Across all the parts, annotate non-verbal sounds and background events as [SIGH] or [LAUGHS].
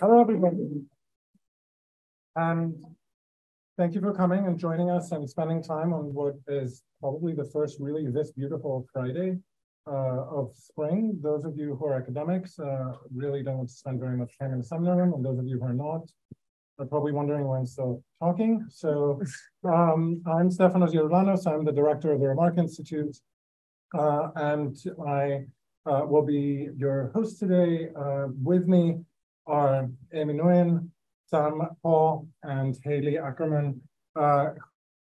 Hello, everybody. And thank you for coming and joining us and spending time on what is probably the first really this beautiful Friday uh, of spring. Those of you who are academics uh, really don't spend very much time in the seminar room, and those of you who are not are probably wondering why I'm still talking. So um, I'm Stefanos Geroulanos. I'm the director of the Remarque Institute, uh, and I uh, will be your host today. Uh, with me are Amy Nguyen, Sam Paul, and Haley Ackerman, uh,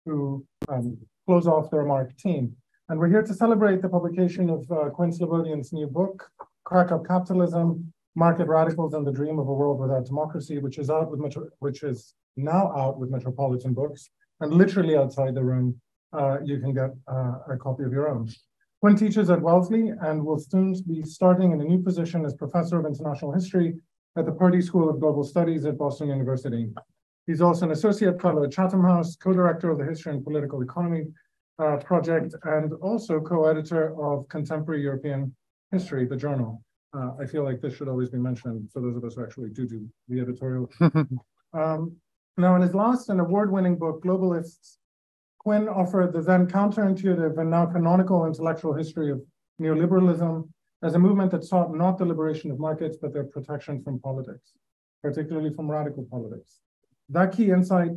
who um, close off the Remarque team. And we're here to celebrate the publication of uh, Quinn Slobodian's new book, Crack Up Capitalism, Market Radicals and the Dream of a World Without Democracy, which is out with Metro which is now out with Metropolitan Books. And literally outside the room, uh, you can get uh, a copy of your own. Quinn teaches at Wellesley and will soon be starting in a new position as Professor of International History at the Pardee School of Global Studies at Boston University. He's also an associate fellow at Chatham House, co-director of the History and Political Economy uh, project, and also co-editor of Contemporary European History, the journal. Uh, I feel like this should always be mentioned for those of us who actually do do the editorial. [LAUGHS] um, now, in his last and award-winning book, Globalists, Quinn offered the then counterintuitive and now canonical intellectual history of neoliberalism as a movement that sought not the liberation of markets, but their protection from politics, particularly from radical politics. That key insight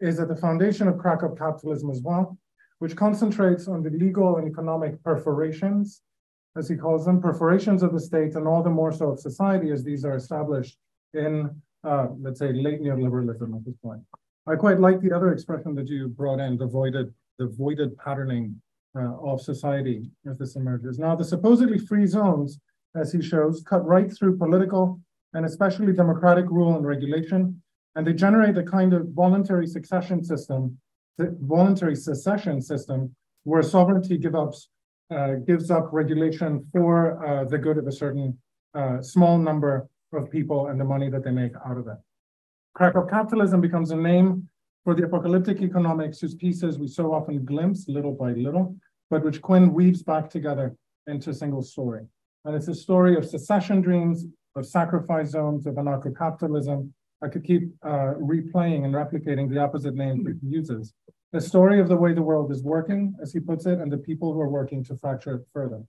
is at the foundation of crack up capitalism as well, which concentrates on the legal and economic perforations, as he calls them, perforations of the state, and all the more so of society as these are established in, uh, let's say, late neoliberalism at this point. I quite like the other expression that you brought in, the voided, the voided patterning uh, of society as this emerges. Now, the supposedly free zones, as he shows, cut right through political and especially democratic rule and regulation, and they generate a kind of voluntary succession system voluntary secession system where sovereignty give up, uh, gives up regulation for uh, the good of a certain uh, small number of people and the money that they make out of it. Up capitalism becomes a name for the apocalyptic economics whose pieces we so often glimpse little by little, but which Quinn weaves back together into a single story. And it's a story of secession dreams, of sacrifice zones, of anarcho-capitalism, I could keep uh, replaying and replicating the opposite names that he uses. The story of the way the world is working, as he puts it, and the people who are working to fracture it further.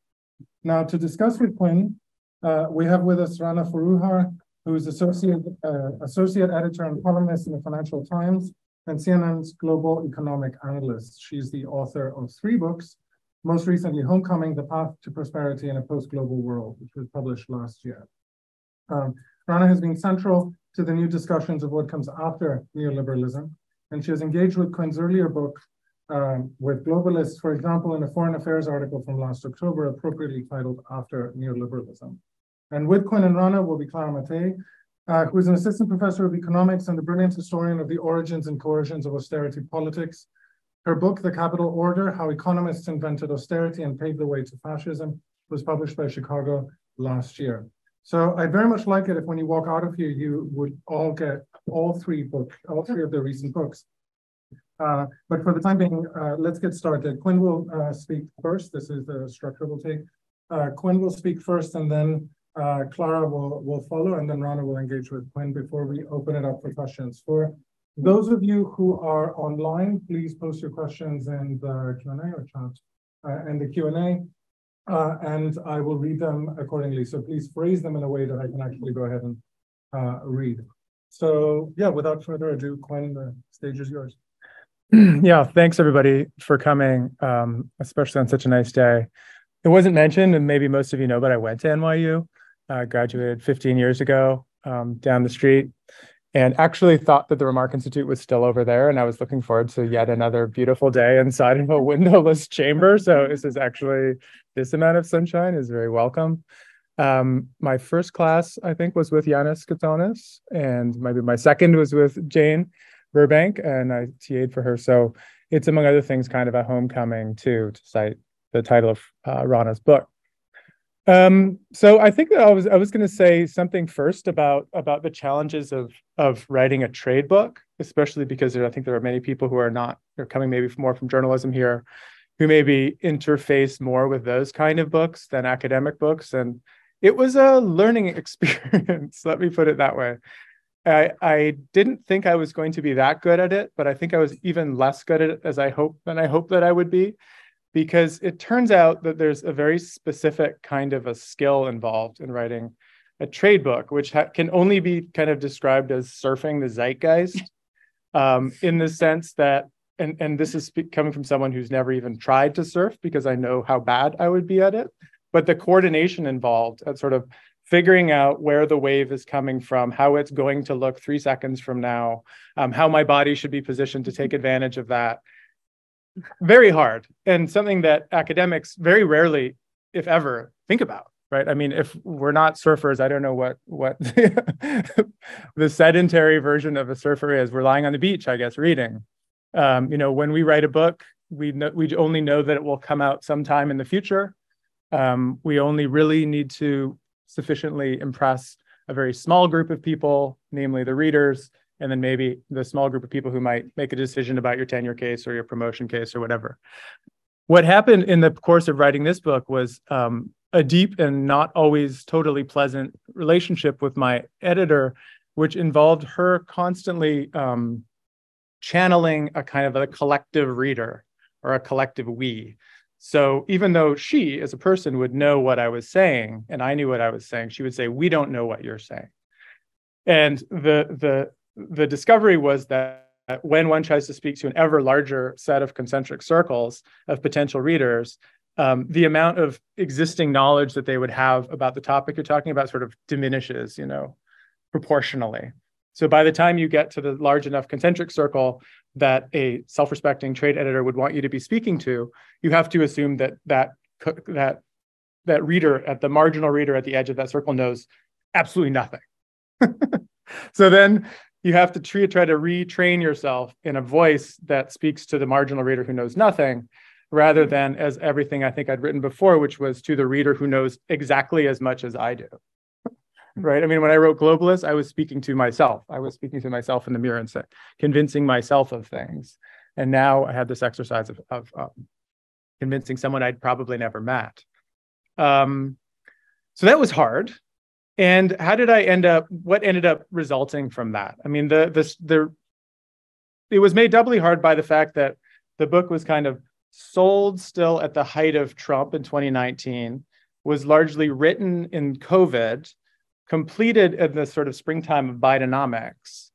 Now, to discuss with Quinn, uh, we have with us Rana Foroohar, who is associate, uh, associate editor and columnist in the Financial Times and CNN's global economic analyst. She's the author of three books, most recently Homecoming, The Path to Prosperity in a Post-Global World, which was published last year. Um, Rana has been central to the new discussions of what comes after neoliberalism. And she has engaged with Quinn's earlier book um, with globalists, for example, in a foreign affairs article from last October, appropriately titled After Neoliberalism. And with Quinn and Rana will be Clara Mattei, uh, who is an assistant professor of economics and the brilliant historian of the origins and coercions of austerity politics. Her book, The Capital Order, How Economists Invented Austerity and Paved the Way to Fascism, was published by Chicago last year. So I'd very much like it if when you walk out of here, you would all get all three books, all three of the recent books. Uh, but for the time being, uh, let's get started. Quinn will uh, speak first. This is the structure we'll take. Uh, Quinn will speak first and then uh, Clara will, will follow and then Rana will engage with Quinn before we open it up for questions. For those of you who are online, please post your questions in the Q&A or chat uh, and the Q&A uh, and I will read them accordingly. So please phrase them in a way that I can actually go ahead and uh, read. So yeah, without further ado, Quinn, the stage is yours. [CLEARS THROAT] yeah, thanks everybody for coming, um, especially on such a nice day. It wasn't mentioned, and maybe most of you know, but I went to NYU, uh, graduated 15 years ago um, down the street and actually thought that the Remarque Institute was still over there. And I was looking forward to yet another beautiful day inside of a [LAUGHS] windowless chamber. So this is actually, this amount of sunshine is very welcome. Um, my first class, I think, was with Yanni Kotsonis, and maybe my second was with Jane Burbank, and I TA'd for her. So it's among other things kind of a homecoming too, to cite the title of uh, Rana's book. Um, so I think that I was I was going to say something first about about the challenges of of writing a trade book, especially because there, I think there are many people who are not are coming maybe more from journalism here, who maybe interface more with those kind of books than academic books, and it was a learning [LAUGHS] experience. Let me put it that way. I, I didn't think I was going to be that good at it, but I think I was even less good at it as I hope than I hope that I would be, because it turns out that there's a very specific kind of a skill involved in writing a trade book, which ha- can only be kind of described as surfing the zeitgeist, [LAUGHS] um, in the sense that, and and this is coming from someone who's never even tried to surf because I know how bad I would be at it, but the coordination involved at sort of figuring out where the wave is coming from, how it's going to look three seconds from now, um, how my body should be positioned to take advantage of that. Very hard and something that academics very rarely, if ever, think about. Right. I mean, if we're not surfers, I don't know what what [LAUGHS] the sedentary version of a surfer is. We're lying on the beach, I guess, reading. Um, you know, when we write a book, we know, we only know that it will come out sometime in the future. Um, we only really need to sufficiently impress a very small group of people, namely the readers, and then maybe the small group of people who might make a decision about your tenure case or your promotion case or whatever. What happened in the course of writing this book was um, a deep and not always totally pleasant relationship with my editor, which involved her constantly um, channeling a kind of a collective reader or a collective we. So even though she, as a person, would know what I was saying, and I knew what I was saying, she would say, "We don't know what you're saying." And the the the discovery was that when one tries to speak to an ever larger set of concentric circles of potential readers, um, the amount of existing knowledge that they would have about the topic you're talking about sort of diminishes, you know, proportionally. So by the time you get to the large enough concentric circle that a self-respecting trade editor would want you to be speaking to, you have to assume that that that that reader at the marginal reader at the edge of that circle knows absolutely nothing. [LAUGHS] so then you have to try, try to retrain yourself in a voice that speaks to the marginal reader who knows nothing rather than as everything I think I'd written before, which was to the reader who knows exactly as much as I do right? I mean, when I wrote Globalist, I was speaking to myself. I was speaking to myself in the mirror and say, convincing myself of things. And now I had this exercise of, of um, convincing someone I'd probably never met. Um, so that was hard. And how did I end up? What ended up resulting from that? I mean, the the it was made doubly hard by the fact that the book was kind of sold still at the height of Trump in 2019, was largely written in COVID, completed in the sort of springtime of Bidenomics.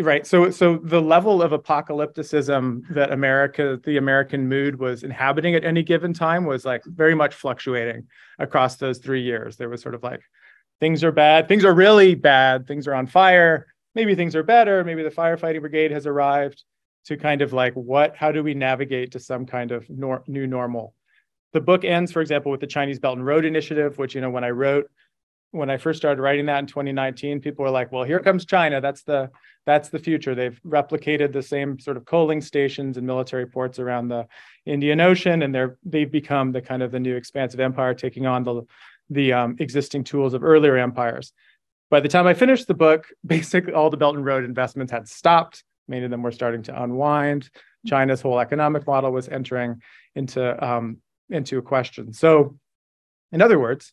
Right. So so the level of apocalypticism that America, the American mood was inhabiting at any given time was like very much fluctuating across those three years. There was sort of like things are bad, things are really bad, things are on fire, maybe things are better, maybe the firefighting brigade has arrived to kind of like what how do we navigate to some kind of nor- new normal? The book ends for example with the chinese belt and road initiative which you know when i wrote when I first started writing that in 2019, people were like, "Well, here comes China. That's the that's the future." They've replicated the same sort of coaling stations and military ports around the Indian Ocean, and they're they've become the kind of the new expansive empire, taking on the the um, existing tools of earlier empires. By the time I finished the book, [LAUGHS] basically all the Belt and Road investments had stopped. Many of them were starting to unwind. China's whole economic model was entering into um, into a question. So, in other words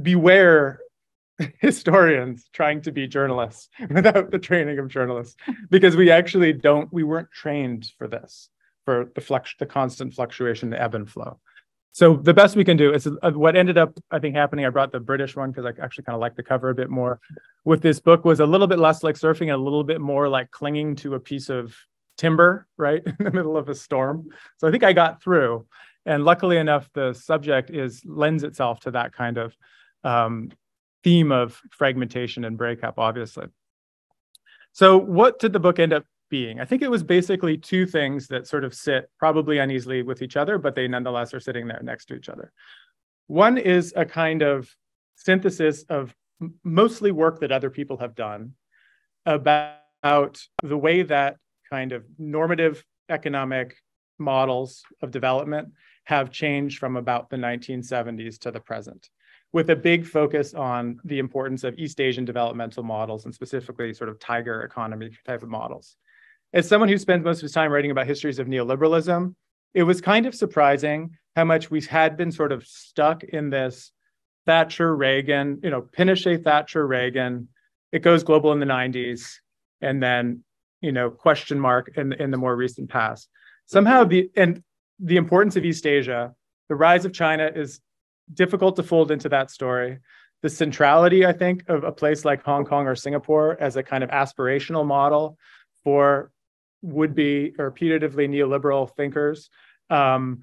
beware [LAUGHS] historians trying to be journalists [LAUGHS] without the training of journalists because we actually don't we weren't trained for this for the flux the constant fluctuation the ebb and flow so the best we can do is uh, what ended up i think happening i brought the british one because i actually kind of like the cover a bit more with this book was a little bit less like surfing and a little bit more like clinging to a piece of timber right [LAUGHS] in the middle of a storm so i think i got through and luckily enough the subject is lends itself to that kind of um, theme of fragmentation and breakup, obviously. So, what did the book end up being? I think it was basically two things that sort of sit probably uneasily with each other, but they nonetheless are sitting there next to each other. One is a kind of synthesis of mostly work that other people have done about the way that kind of normative economic models of development have changed from about the 1970s to the present with a big focus on the importance of East Asian developmental models and specifically sort of tiger economy type of models. As someone who spends most of his time writing about histories of neoliberalism, it was kind of surprising how much we had been sort of stuck in this Thatcher, Reagan, you know, Pinochet, Thatcher, Reagan. It goes global in the 90s, and then you know, question mark in in the more recent past. Somehow the and the importance of East Asia, the rise of China is difficult to fold into that story. The centrality, I think, of a place like Hong Kong or Singapore as a kind of aspirational model for would-be or putatively neoliberal thinkers um,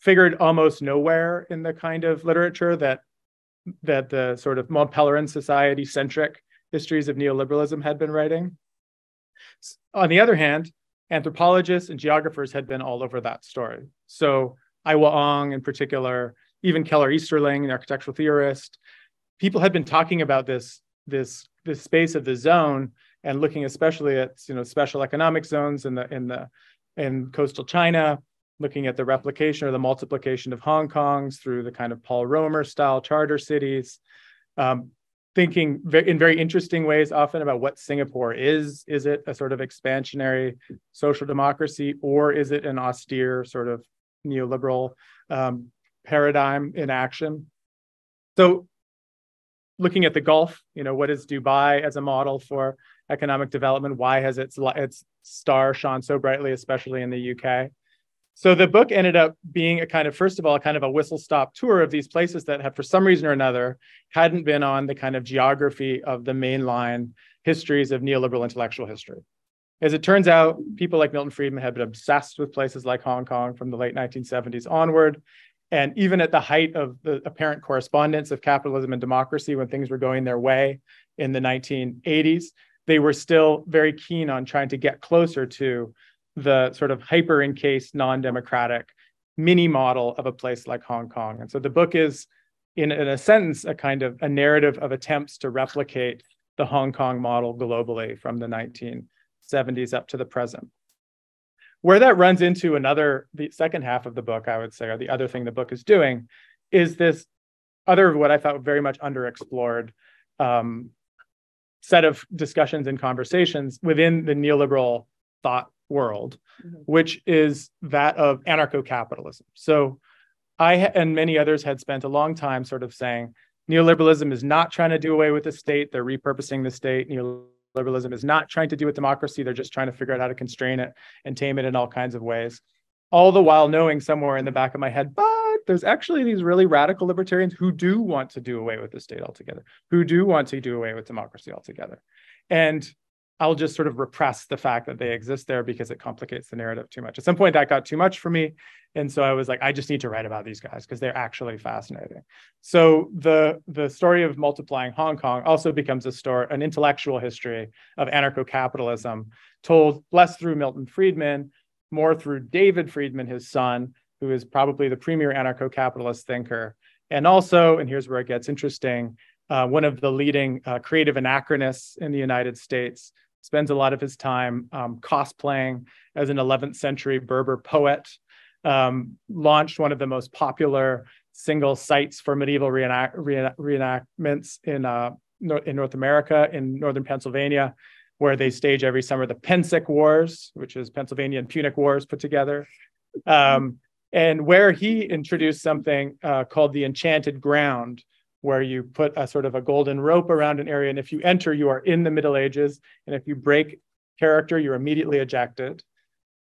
figured almost nowhere in the kind of literature that that the sort of Mont Pelerin Society centric histories of neoliberalism had been writing. On the other hand, anthropologists and geographers had been all over that story. So Aihwa Ong in particular, even Keller Easterling, an architectural theorist, people had been talking about this, this, this space of the zone and looking especially at you know special economic zones in the in the in coastal China, looking at the replication or the multiplication of Hong Kongs through the kind of Paul Romer style charter cities, um, thinking in very interesting ways often about what Singapore is. Is it a sort of expansionary social democracy or is it an austere sort of neoliberal um, paradigm in action? So looking at the Gulf, you know, what is Dubai as a model for economic development? Why has its, its star shone so brightly, especially in the UK? So the book ended up being a kind of, first of all, kind of a whistle stop tour of these places that have, for some reason or another, hadn't been on the kind of geography of the mainline histories of neoliberal intellectual history. As it turns out, people like Milton Friedman had been obsessed with places like Hong Kong from the late 1970s onward. And even at the height of the apparent correspondence of capitalism and democracy, when things were going their way in the 1980s, they were still very keen on trying to get closer to the sort of hyper encased, non-democratic mini model of a place like Hong Kong. And so the book is, in, in a sentence, a kind of a narrative of attempts to replicate the Hong Kong model globally from the 1970s up to the present. Where that runs into another, the second half of the book, I would say, or the other thing the book is doing, is this other, what I thought very much underexplored um, set of discussions and conversations within the neoliberal thought world, mm-hmm. which is that of anarcho capitalism. So, I and many others had spent a long time sort of saying neoliberalism is not trying to do away with the state, they're repurposing the state. Neoliberalism is not trying to do with democracy, they're just trying to figure out how to constrain it and tame it in all kinds of ways. All the while knowing somewhere in the back of my head, but there's actually these really radical libertarians who do want to do away with the state altogether, who do want to do away with democracy altogether. And I'll just sort of repress the fact that they exist there because it complicates the narrative too much. At some point, that got too much for me. And so I was like, I just need to write about these guys because they're actually fascinating. So the, the story of multiplying Hong Kong also becomes a story, an intellectual history of anarcho-capitalism, told less through Milton Friedman, more through David Friedman, his son, who is probably the premier anarcho-capitalist thinker. And also, and here's where it gets interesting, uh, one of the leading uh, creative anachronists in the United States, spends a lot of his time um, cosplaying as an 11th century Berber poet, um, launched one of the most popular single sites for medieval reenact- reenactments in, uh, in North America, in northern Pennsylvania, where they stage every summer the Pennsic Wars, which is Pennsylvania and Punic Wars put together. Um, and where he introduced something uh, called the Enchanted Ground, where you put a sort of a golden rope around an area. And if you enter, you are in the Middle Ages. And if you break character, you're immediately ejected.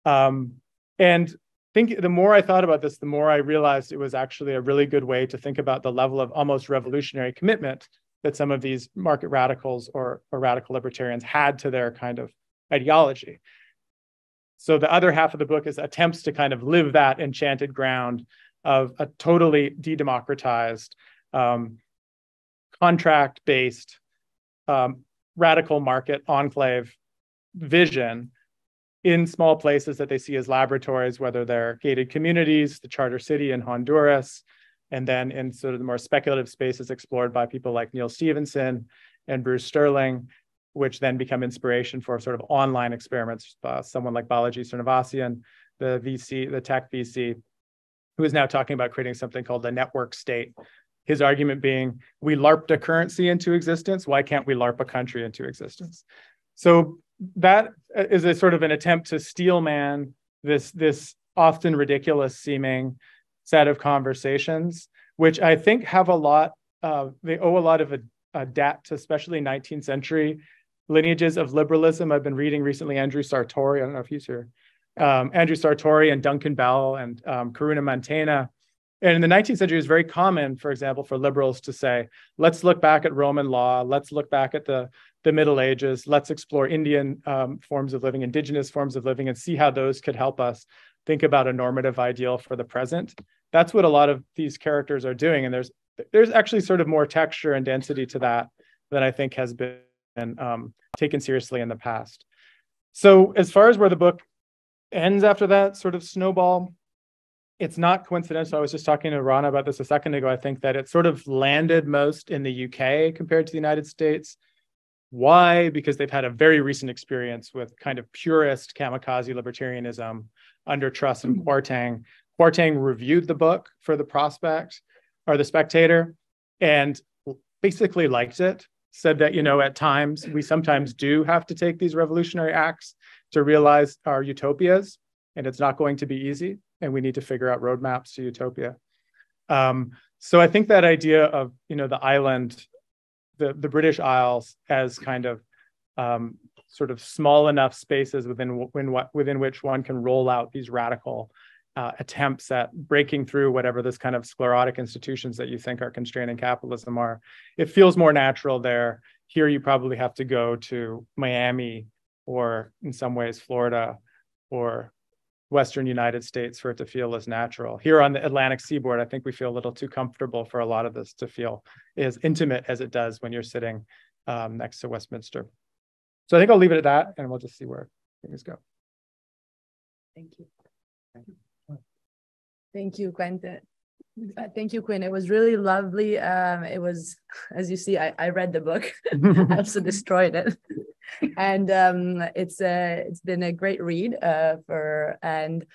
Um, and think the more I thought about this, the more I realized it was actually a really good way to think about the level of almost revolutionary commitment that some of these market radicals or, or radical libertarians had to their kind of ideology. So the other half of the book is attempts to kind of live that enchanted ground of a totally de-democratized, um, contract-based, um, radical market enclave vision in small places that they see as laboratories, whether they're gated communities, the charter city in Honduras, and then in sort of the more speculative spaces explored by people like Neal Stephenson and Bruce Sterling, which then become inspiration for sort of online experiments. Uh, someone like Balaji Srinivasan, the VC, the tech VC, who is now talking about creating something called the network state. His argument being, we LARPed a currency into existence. Why can't we LARP a country into existence? So that is a sort of an attempt to steel man this, this often ridiculous seeming set of conversations, which I think have a lot uh, they owe a lot of a, a debt to especially 19th century lineages of liberalism. I've been reading recently Andrew Sartori. I don't know if he's here. Um, Andrew Sartori and Duncan Bell and um, Karuna Mantena. And in the 19th century, it was very common, for example, for liberals to say, let's look back at Roman law, let's look back at the, the Middle Ages, let's explore Indian um, forms of living, indigenous forms of living, and see how those could help us think about a normative ideal for the present. That's what a lot of these characters are doing. And there's there's actually sort of more texture and density to that than I think has been um, taken seriously in the past. So as far as where the book ends after that sort of snowball, it's not coincidental. I was just talking to Rana about this a second ago. I think that it sort of landed most in the UK compared to the United States. Why? Because they've had a very recent experience with kind of purist kamikaze libertarianism under Truss and mm-hmm. Kwarteng. Kwarteng reviewed the book for the prospect or the spectator and basically liked it, said that, you know, at times we sometimes do have to take these revolutionary acts to realize our utopias, and it's not going to be easy, and we need to figure out roadmaps to utopia. Um, so I think that idea of, you know, the island, the, the British Isles as kind of um, sort of small enough spaces within within, within which one can roll out these radical uh, attempts at breaking through whatever this kind of sclerotic institutions that you think are constraining capitalism are. It feels more natural there. Here, you probably have to go to Miami or, in some ways, Florida or Western United States for it to feel as natural. Here on the Atlantic seaboard, I think we feel a little too comfortable for a lot of this to feel as intimate as it does when you're sitting um, next to Westminster. So I think I'll leave it at that and we'll just see where things go. Thank you. Thank you, Quentin. Uh, thank you, Quinn. It was really lovely. Um, it was, [LAUGHS] as you see, I, I read the book. [LAUGHS] I also [LAUGHS] destroyed it, and um, it's a it's been a great read uh, for and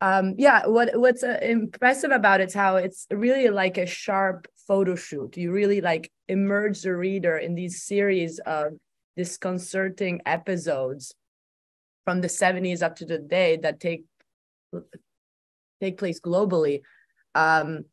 um, yeah. What what's uh, impressive about it's how it's really like a sharp photo shoot. You really like immerse the reader in these series of disconcerting episodes from the 70s up to today that take take place globally um,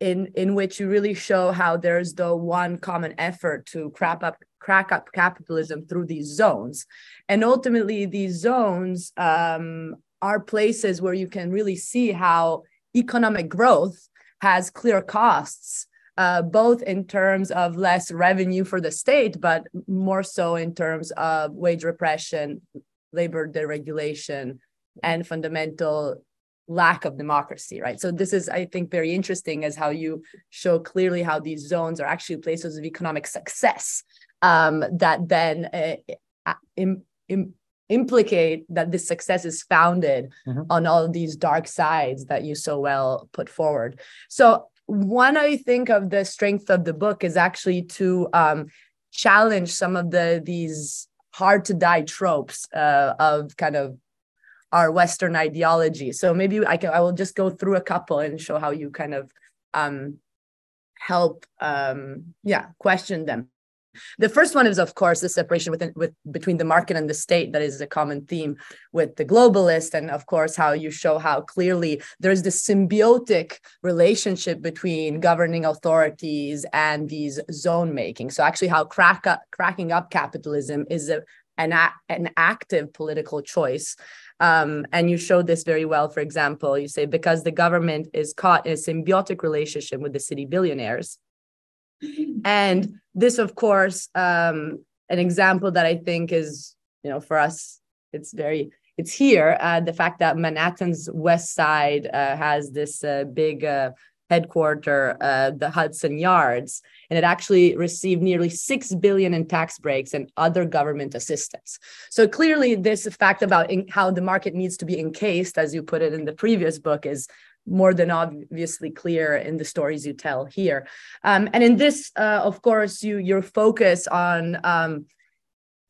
in in which you really show how there's the one common effort to crack up crack up capitalism through these zones. And ultimately these zones um, are places where you can really see how economic growth has clear costs uh, both in terms of less revenue for the state, but more so in terms of wage repression, labor deregulation, and fundamental lack of democracy, right? So this is, I think, very interesting as how you show clearly how these zones are actually places of economic success um, that then uh, Im, Im, implicate that this success is founded mm-hmm. on all of these dark sides that you so well put forward. So one I think of the strength of the book is actually to um, challenge some of the these hard to die tropes uh, of kind of our Western ideology. So maybe I can I will just go through a couple and show how you kind of um, help um, yeah question them. The first one is, of course, the separation within, with, between the market and the state. That is a common theme with the globalist. And of course, how you show how clearly there's this symbiotic relationship between governing authorities and these zone making. So actually how crack up, cracking up capitalism is a, an, an active political choice. Um, and you showed this very well, for example, you say because the government is caught in a symbiotic relationship with the city billionaires, and this, of course, um, an example that I think is, you know, for us, it's very, it's here. Uh, the fact that Manhattan's West Side uh, has this uh, big uh, headquarter, uh, the Hudson Yards, and it actually received nearly six billion in tax breaks and other government assistance. So clearly, this fact about in, how the market needs to be encased, as you put it in the previous book, is more than obviously clear in the stories you tell here. Um, and in this, uh, of course, you your focus on um,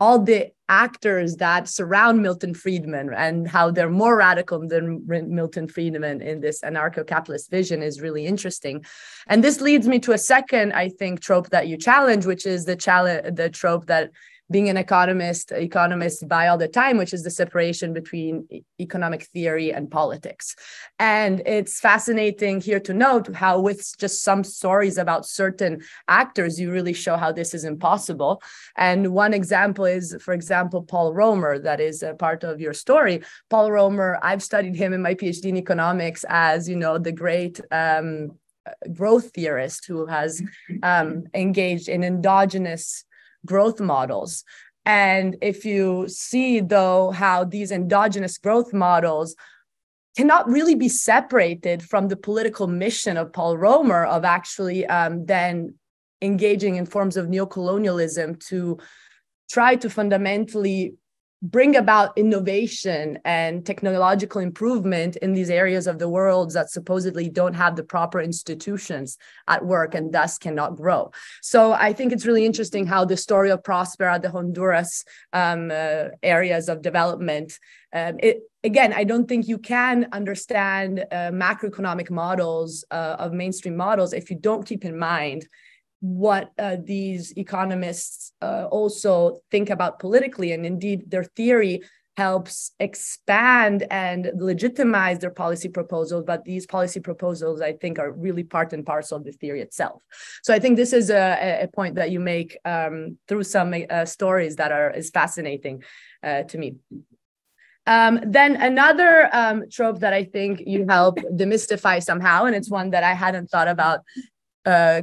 all the actors that surround Milton Friedman and how they're more radical than Milton Friedman in this anarcho-capitalist vision is really interesting. And this leads me to a second, I think, trope that you challenge, which is the challenge, the trope that being an economist, economists buy all the time, which is the separation between economic theory and politics. And it's fascinating here to note how, with just some stories about certain actors, you really show how this is impossible. And one example is, for example, Paul Romer, that is a part of your story. Paul Romer, I've studied him in my PhD in economics as, you know, the great um, growth theorist who has um, engaged in endogenous growth models. And if you see, though, how these endogenous growth models cannot really be separated from the political mission of Paul Romer of actually um, then engaging in forms of neocolonialism to try to fundamentally bring about innovation and technological improvement in these areas of the world that supposedly don't have the proper institutions at work and thus cannot grow. So I think it's really interesting how the story of Prospera, the Honduras um, uh, areas of development, um, it, again, I don't think you can understand uh, macroeconomic models uh, of mainstream models if you don't keep in mind what uh, these economists uh, also think about politically. And indeed, their theory helps expand and legitimize their policy proposals. But these policy proposals, I think, are really part and parcel of the theory itself. So I think this is a, a point that you make um, through some uh, stories that are is fascinating uh, to me. Um, then another um, trope that I think you help demystify somehow, and it's one that I hadn't thought about uh,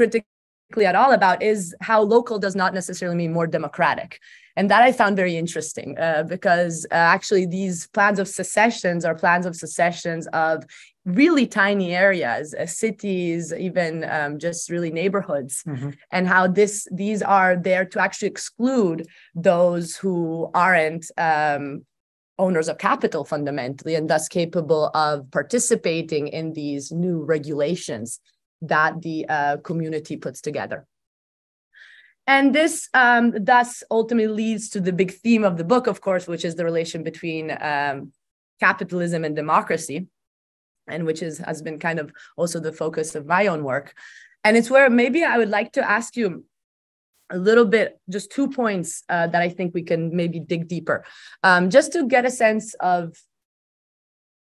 critically at all about is how local does not necessarily mean more democratic. And that I found very interesting uh, because uh, actually these plans of secessions are plans of secessions of really tiny areas, uh, cities, even um, just really neighborhoods, mm-hmm. and how this these are there to actually exclude those who aren't um, owners of capital fundamentally and thus capable of participating in these new regulations that the uh, community puts together. And this um, thus ultimately leads to the big theme of the book, of course, which is the relation between um, capitalism and democracy, and which is has been kind of also the focus of my own work. And it's where maybe I would like to ask you a little bit, just two points uh, that I think we can maybe dig deeper, um, just to get a sense of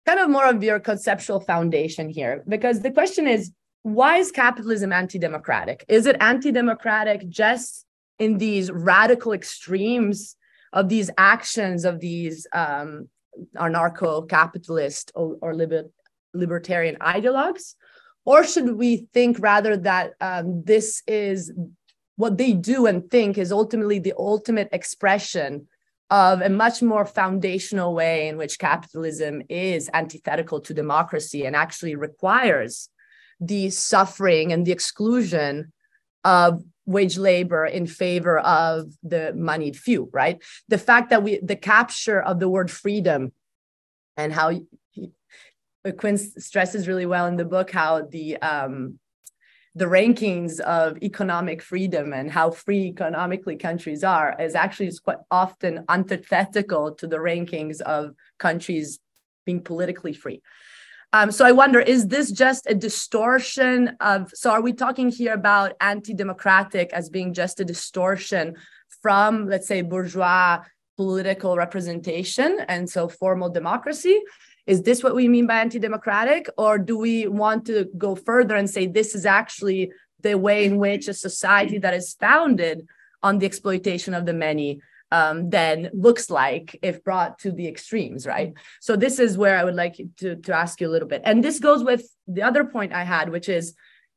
kind of more of your conceptual foundation here. Because the question is, why is capitalism anti-democratic? Is it anti-democratic just in these radical extremes of these actions of these um, anarcho-capitalist or, or liber- libertarian ideologues? Or should we think rather that um, this is what they do and think is ultimately the ultimate expression of a much more foundational way in which capitalism is antithetical to democracy and actually requires the suffering and the exclusion of wage labor in favor of the moneyed few right? The fact that we the capture of the word freedom and how he, quinn stresses really well in the book how the um the rankings of economic freedom and how free economically countries are is actually quite often antithetical to the rankings of countries being politically free um, so I wonder, is this just a distortion of? So are we talking here about anti-democratic as being just a distortion from, let's say, bourgeois political representation and so formal democracy? Is this what we mean by anti-democratic, or do we want to go further and say this is actually the way in which a society that is founded on the exploitation of the many um, then looks like if brought to the extremes, right? So this is where I would like to, to ask you a little bit. And this goes with the other point I had, which is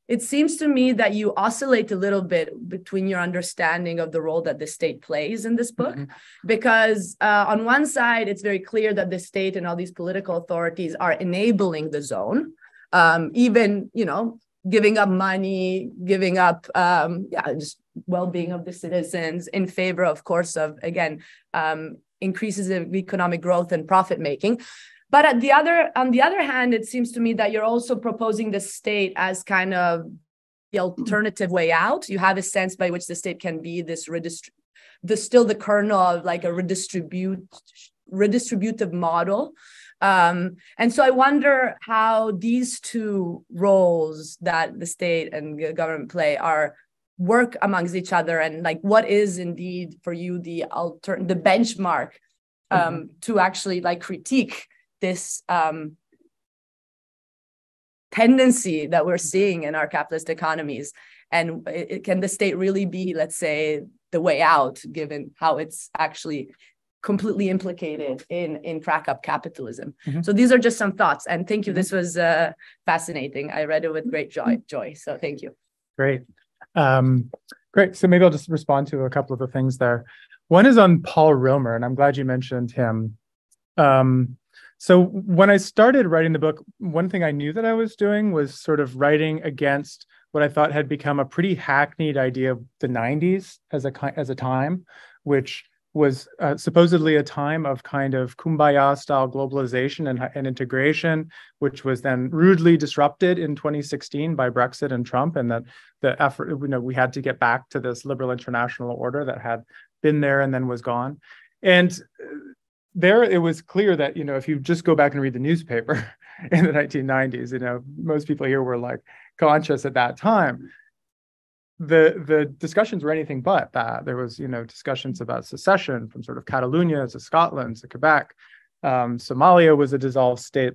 it seems to me that you oscillate a little bit between your understanding of the role that the state plays in this book mm-hmm. because uh, on one side it's very clear that the state and all these political authorities are enabling the zone um, even you know giving up money giving up um, yeah just well-being of the citizens in favor of course of again um, increases of economic growth and profit making. But at the other on the other hand it seems to me that you're also proposing the state as kind of the alternative way out. You have a sense by which the state can be this redistri- the still the kernel of like a redistribute redistributive model um, and so I wonder how these two roles that the state and the government play are work amongst each other and like what is indeed for you the alter the benchmark um, mm-hmm. to actually like critique this um, tendency that we're seeing in our capitalist economies and it, can the state really be let's say the way out given how it's actually completely implicated in in crack up capitalism. Mm-hmm. so these are just some thoughts and thank you. Mm-hmm. this was uh, fascinating. I read it with great joy joy so thank you. Great. Um, great. So maybe i'll just respond to a couple of the things there. One is on paul romer and i'm glad you mentioned him. Um, so when I started writing the book, one thing I knew that I was doing was sort of writing against what I thought had become a pretty hackneyed idea of the 90s as a as a time, which was uh, supposedly a time of kind of kumbaya style globalization and, and integration, which was then rudely disrupted in 2016 by Brexit and Trump, and that the effort, you know, we had to get back to this liberal international order that had been there and then was gone. And there it was clear that you know if you just go back and read the newspaper [LAUGHS] in the 1990s you know most people here were like conscious at that time the the discussions were anything but that there was you know discussions about secession from sort of catalonia to scotland to quebec um, somalia was a dissolved state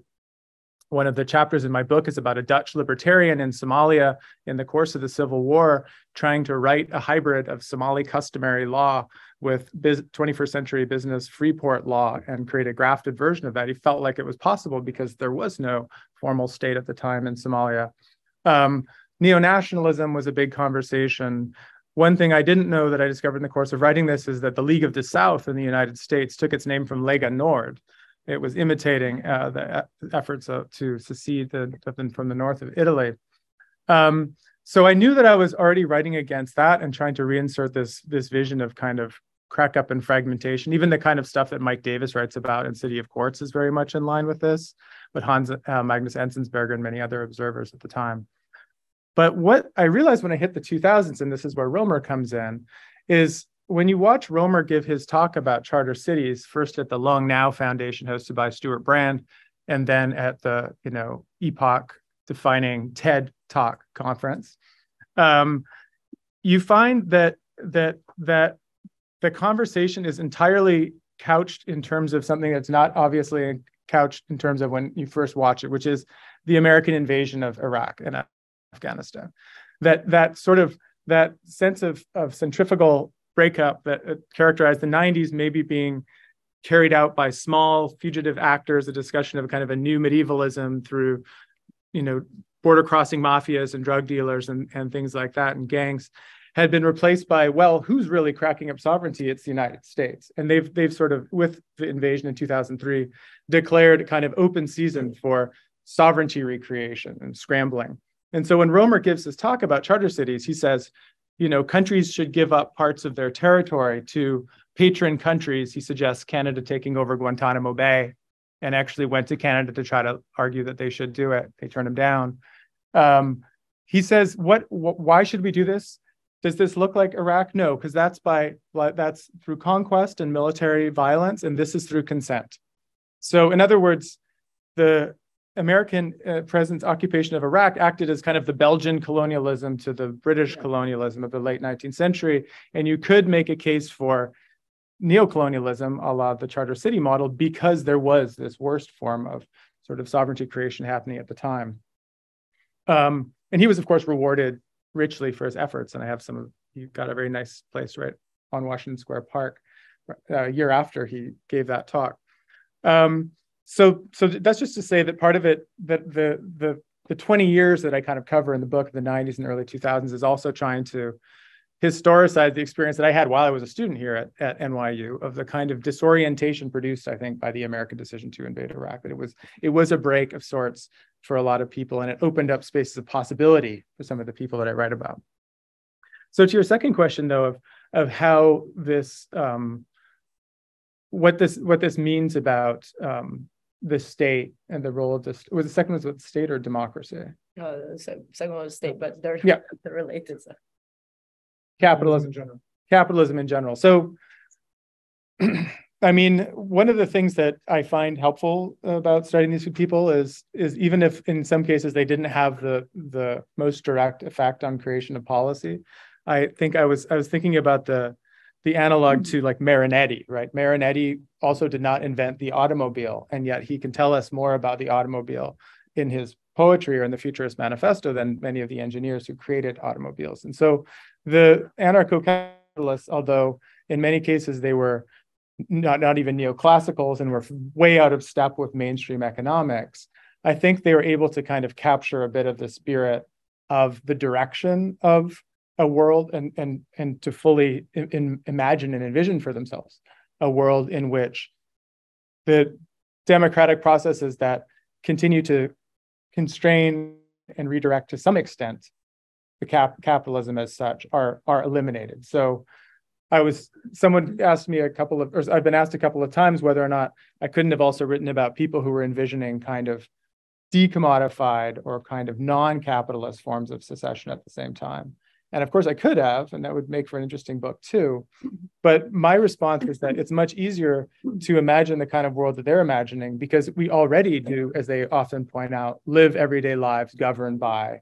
one of the chapters in my book is about a Dutch libertarian in Somalia in the course of the Civil War trying to write a hybrid of Somali customary law with 21st century business Freeport law and create a grafted version of that. He felt like it was possible because there was no formal state at the time in Somalia. Um, Neo nationalism was a big conversation. One thing I didn't know that I discovered in the course of writing this is that the League of the South in the United States took its name from Lega Nord, it was imitating uh, the efforts of, to secede the, from the north of Italy. Um, so I knew that I was already writing against that and trying to reinsert this this vision of kind of crack up and fragmentation. Even the kind of stuff that Mike Davis writes about in City of Quartz is very much in line with this, but Hans uh, Magnus Enzensberger and many other observers at the time. But what I realized when I hit the 2000s, and this is where Romer comes in, is when you watch Romer give his talk about charter cities, first at the Long Now Foundation hosted by Stewart Brand, and then at the you know epoch defining TED Talk conference, um, you find that that that the conversation is entirely couched in terms of something that's not obviously couched in terms of when you first watch it, which is the American invasion of Iraq. And Afghanistan. That that sort of that sense of, of centrifugal breakup that uh, characterized the 90s maybe being carried out by small fugitive actors, a discussion of kind of a new medievalism through, you know, border crossing mafias and drug dealers and, and things like that and gangs had been replaced by well who's really cracking up sovereignty? It's the united states. And they've they've sort of with the invasion in 2003 declared kind of open season for sovereignty recreation and scrambling and so when romer gives his talk about charter cities he says you know, countries should give up parts of their territory to patron countries. He suggests Canada taking over Guantanamo Bay and actually went to Canada to try to argue that they should do it. They turned him down. Um, he says, "What? Wh- why should we do this? Does this look like Iraq? No, because that's by that's through conquest and military violence, and this is through consent. So, in other words, the American uh, presence occupation of Iraq acted as kind of the Belgian colonialism to the British colonialism of the late 19th century. And you could make a case for neocolonialism a la the Charter City model because there was this worst form of sort of sovereignty creation happening at the time. Um, and he was, of course, rewarded richly for his efforts. And I have some of, he got a very nice place right on Washington Square Park uh, a year after he gave that talk. Um, so so that's just to say that part of it that the the the 20 years that I kind of cover in the book, the 90s and early 2000s, is also trying to historicize the experience that I had while I was a student here at, at NYU of the kind of disorientation produced, I think, by the American decision to invade Iraq. That it was it was a break of sorts for a lot of people, and it opened up spaces of possibility for some of the people that I write about. So to your second question, though, of of how this um, what this what this means about um, the state and the role of this was the second was with state or democracy? No the second one was state but they're yeah. [LAUGHS] they're related so. capitalism in general. Capitalism in general. So [CLEARS THROAT] i mean one of the things that i find helpful about studying these people is is even if in some cases they didn't have the the most direct effect on creation of policy I think I was I was thinking about the the analog to mm-hmm. like Marinetti, right? Marinetti also did not invent the automobile, and yet he can tell us more about the automobile in his poetry or in the Futurist Manifesto than many of the engineers who created automobiles. And so the anarcho-capitalists, although in many cases they were not, not even neoclassicals and were way out of step with mainstream economics, I think they were able to kind of capture a bit of the spirit of the direction of a world and and and to fully in, in imagine and envision for themselves a world in which the democratic processes that continue to constrain and redirect to some extent the cap capitalism as such are are eliminated. So i was someone asked me a couple of or i've been asked a couple of times whether or not i couldn't have also written about people who were envisioning kind of decommodified or kind of non-capitalist forms of secession at the same time and of course, I could have, and that would make for an interesting book too. But my response is that it's much easier to imagine the kind of world that they're imagining because we already do, as they often point out, live everyday lives governed by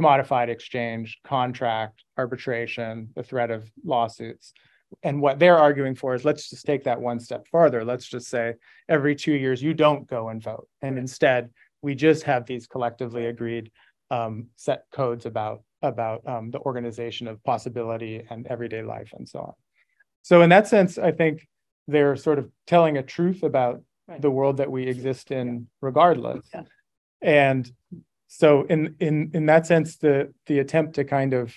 commodified exchange, contract, arbitration, the threat of lawsuits. And what they're arguing for is let's just take that one step farther. Let's just say every two years you don't go and vote. And instead, we just have these collectively agreed um, set codes about about um, the organization of possibility and everyday life and so on. So in that sense, I think they're sort of telling a truth about right. the world that we exist in regardless. Yeah. And so in in in that sense, the the attempt to kind of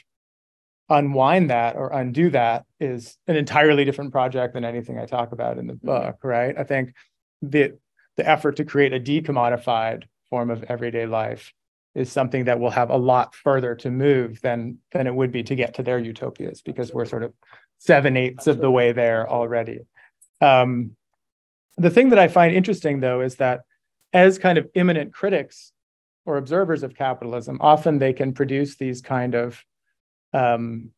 unwind that or undo that is an entirely different project than anything I talk about in the mm-hmm. book, right? I think the the effort to create a decommodified form of everyday life is something that will have a lot further to move than than it would be to get to their utopias because we're sort of seven eighths of the way there already. Um, the thing that I find interesting though is that as kind of immanent critics or observers of capitalism, often they can produce these kind of um,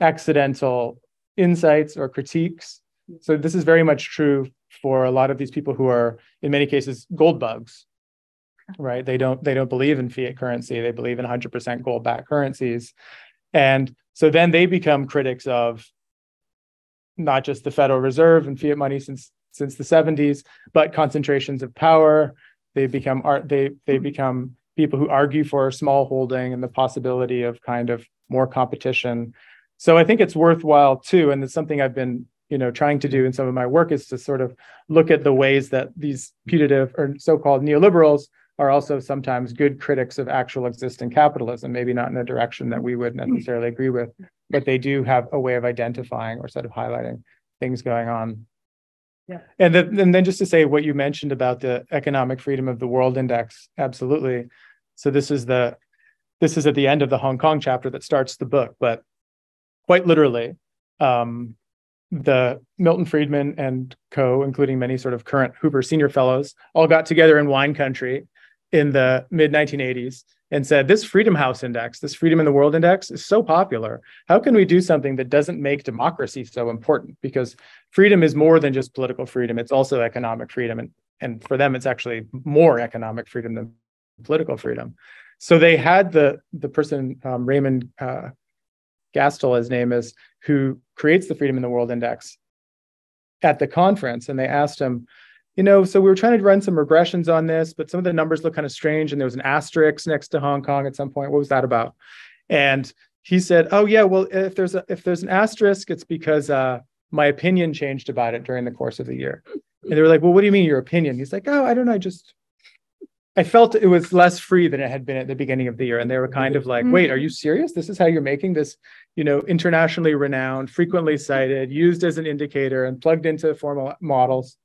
accidental insights or critiques. So this is very much true for a lot of these people who are, in many cases, gold bugs, right? They don't they don't believe in fiat currency. They believe in 100% gold backed currencies. And so then they become critics of not just the Federal Reserve and fiat money since since the 70s, but concentrations of power. They become art they they hmm. become people who argue for small holding and the possibility of kind of more competition. So I think it's worthwhile too, and it's something I've been you know trying to do in some of my work is to sort of look at the ways that these putative or so-called neoliberals are also sometimes good critics of actual existing capitalism, maybe not in a direction that we would necessarily agree with, but they do have a way of identifying or sort of highlighting things going on. Yeah. And, the, and then just to say what you mentioned about the economic freedom of the world index, absolutely. So this is the this is at the end of the Hong Kong chapter that starts the book, but quite literally, um, the Milton Friedman and co, including many sort of current Hoover senior fellows, all got together in wine country in the mid 1980s and said, This Freedom House Index, this Freedom in the World Index is so popular. How can we do something that doesn't make democracy so important? Because freedom is more than just political freedom, it's also economic freedom. And, and for them, it's actually more economic freedom than political freedom. So they had the, the person, um, Raymond uh, Gastil, his name is, who creates the Freedom in the World Index at the conference. And they asked him, you know, so we were trying to run some regressions on this, but some of the numbers look kind of strange. And there was an asterisk next to Hong Kong at some point. What was that about? And he said, "Oh yeah, well, if there's a if there's an asterisk, it's because uh, my opinion changed about it during the course of the year." And they were like, "Well, what do you mean your opinion?" He's like, "Oh, I don't know. I just I felt it was less free than it had been at the beginning of the year." And they were kind of like, "Wait, are you serious? This is how you're making this, you know, internationally renowned, frequently cited, used as an indicator, and plugged into formal models."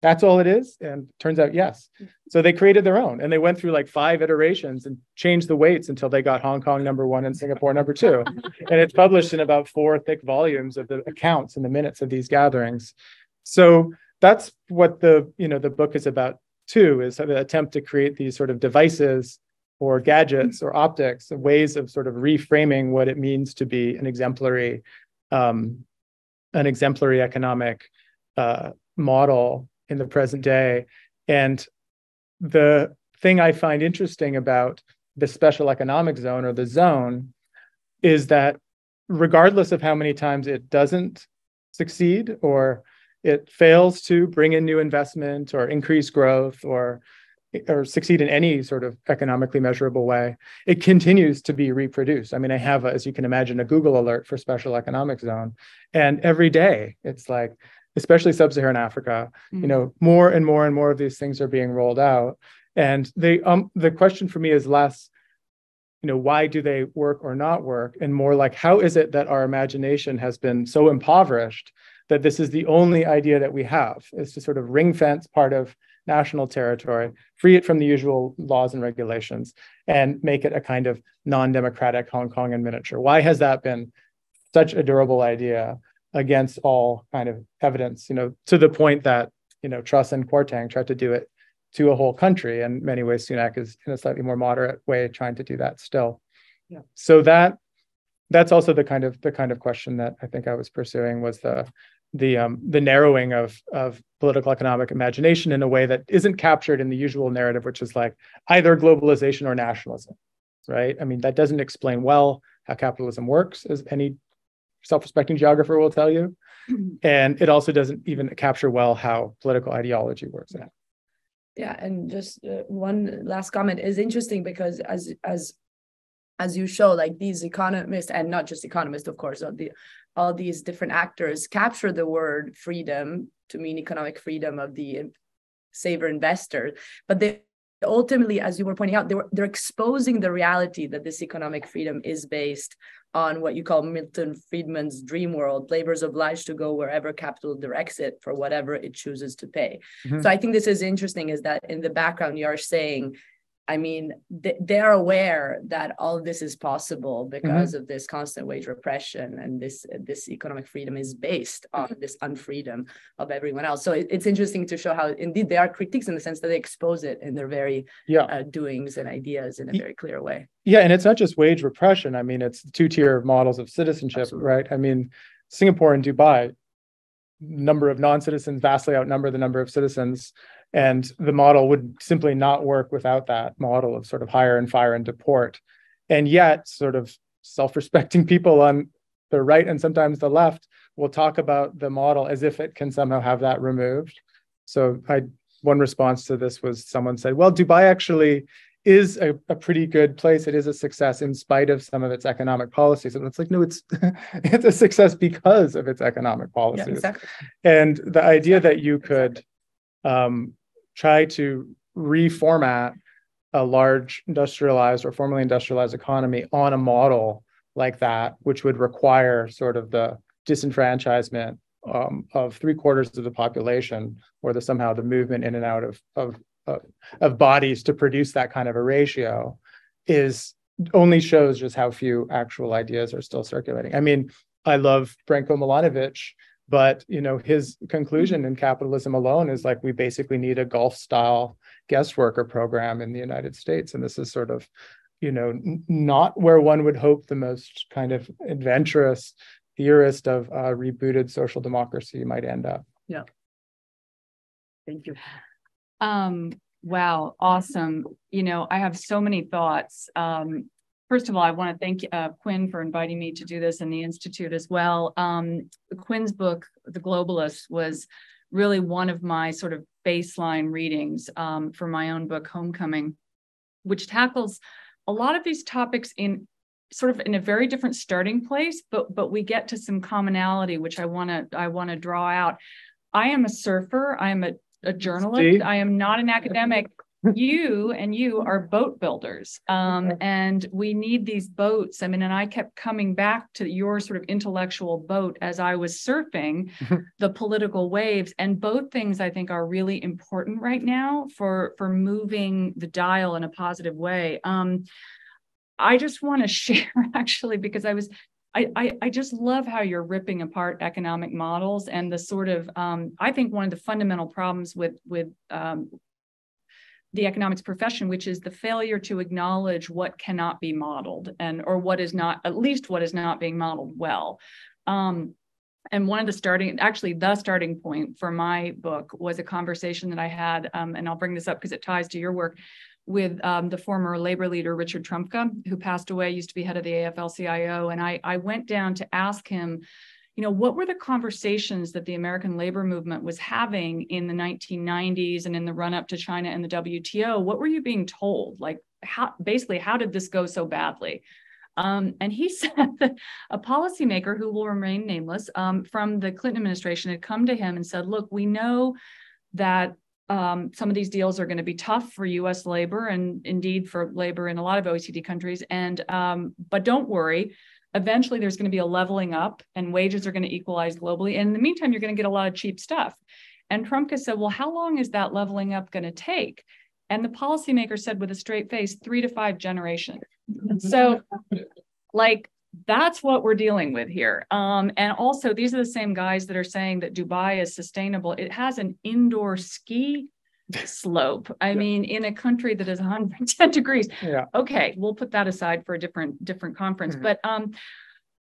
That's all it is. And turns out, yes. So they created their own and they went through like five iterations and changed the weights until they got Hong Kong number one and Singapore number two. [LAUGHS] and it's published in about four thick volumes of the accounts and the minutes of these gatherings. So that's what the, you know, the book is about too, is the attempt to create these sort of devices or gadgets or optics, ways of sort of reframing what it means to be an exemplary, um, an exemplary economic uh, model in the present day. And the thing I find interesting about the special economic zone or the zone is that regardless of how many times it doesn't succeed or it fails to bring in new investment or increase growth or or succeed in any sort of economically measurable way, it continues to be reproduced. I mean, I have, as you can imagine, a Google alert for special economic zone, and every day it's like, especially sub-Saharan Africa, mm-hmm. you mm. know, more and more and more of these things are being rolled out, and they um the question for me is less, you know, why do they work or not work, and more like how is it that our imagination has been so impoverished that this is the only idea that we have is to sort of ring fence part of national territory, free it from the usual laws and regulations, and make it a kind of non-democratic Hong Kong in miniature. Why has that been such a durable idea against all kind of evidence? You know, to the point that you know Truss and Kwarteng tried to do it to a whole country. And in many ways, Sunak is in a slightly more moderate way trying to do that still. Yeah. So that that's also the kind of the kind of question that I think I was pursuing was the the um, the narrowing of of political economic imagination in a way that isn't captured in the usual narrative, which is like either globalization or nationalism, right? I mean, that doesn't explain well how capitalism works, as any self-respecting geographer will tell you, and it also doesn't even capture well how political ideology works. Yeah, and just uh, one last comment is interesting because as as as you show, like these economists and not just economists, of course, all, the all these different actors capture the word freedom to mean economic freedom of the saver investor but they ultimately as you were pointing out they were, they're exposing the reality that this economic freedom is based on what you call milton friedman's dream world labor is obliged to go wherever capital directs it for whatever it chooses to pay mm-hmm. so i think this is interesting is that in the background you are saying I mean, they're aware that all of this is possible because mm-hmm. of this constant wage repression and this this economic freedom is based on this unfreedom of everyone else. So it, it's interesting to show how indeed they are critiques in the sense that they expose it in their very yeah. uh, doings and ideas in a very clear way. Yeah, and it's not just wage repression. I mean, it's two tier models of citizenship, Absolutely. right? I mean, Singapore and Dubai, number of non citizens vastly outnumber the number of citizens and the model would simply not work without that model of sort of hire and fire and deport. And yet, sort of self respecting [LAUGHS] people on the right and sometimes the left will talk about the model as if it can somehow have that removed. So, I one response to this was someone said, well, Dubai actually is a, a, pretty good place. It is a success in spite of some of its economic policies. And it's like, no, it's [LAUGHS] it's a success because of its economic policies. Yeah, exactly. And the idea that you could um, try to reformat a large industrialized or formerly industrialized economy on a model like that, which would require sort of the disenfranchisement um, of three quarters of the population, or the somehow the movement in and out of, of of of bodies to produce that kind of a ratio, is only shows just how few actual ideas are still circulating. I mean, I love Branko Milanovic but you know, his conclusion in capitalism alone is like we basically need a Gulf style guest worker program in the United States. And this is sort of, you know, n- not where one would hope the most kind of adventurous theorist of uh, rebooted social democracy might end up. Yeah. Thank you. Um, wow, awesome. You know, I have so many thoughts. Um, First of all, I want to thank uh, Quinn for inviting me to do this and the Institute as well. Um, Quinn's book, The Globalist, was really one of my sort of baseline readings um, for my own book, Homecoming, which tackles a lot of these topics in sort of in a very different starting place, but but we get to some commonality, which I want to I want to draw out. I am a surfer. I am a, a journalist. See? I am not an academic you and you are boat builders um, and we need these boats. I mean and i kept coming back to your sort of intellectual boat as i was surfing the political waves and both things i think are really important right now for for moving the dial in a positive way. Um, i just want to [LAUGHS] share actually because i was I, I, I, just love how you're ripping apart economic models and the sort of um, I think one of the fundamental problems with with um, the economics profession, which is the failure to acknowledge what cannot be modeled and or what is not, at least what is not being modeled well. Um, and one of the starting, actually, the starting point for my book was a conversation that I had, um, and I'll bring this up because it ties to your work with um, the former labor leader Richard Trumka, who passed away, used to be head of the AFL-CIO, and I, I went down to ask him, you know, what were the conversations that the American labor movement was having in the 1990s and in the run-up to China and the WTO? What were you being told? Like, how basically, how did this go so badly? Um, and he [LAUGHS] said that a policymaker who will remain nameless um, from the Clinton administration had come to him and said, look, we know that um, some of these deals are going to be tough for U.S. labor and indeed for labor in a lot of OECD countries. And um, but don't worry, eventually there's going to be a leveling up, and wages are going to equalize globally. And in the meantime, you're going to get a lot of cheap stuff. And Trumka said, well, how long is that leveling up going to take? And the policymaker said with a straight face, three to five generations. so, like that's what we're dealing with here. Um, and also, these are the same guys that are saying that Dubai is sustainable. It has an indoor ski [LAUGHS] slope. I yeah. mean, in a country that is 110 degrees. Yeah. Okay, we'll put that aside for a different different conference. Mm-hmm. But um,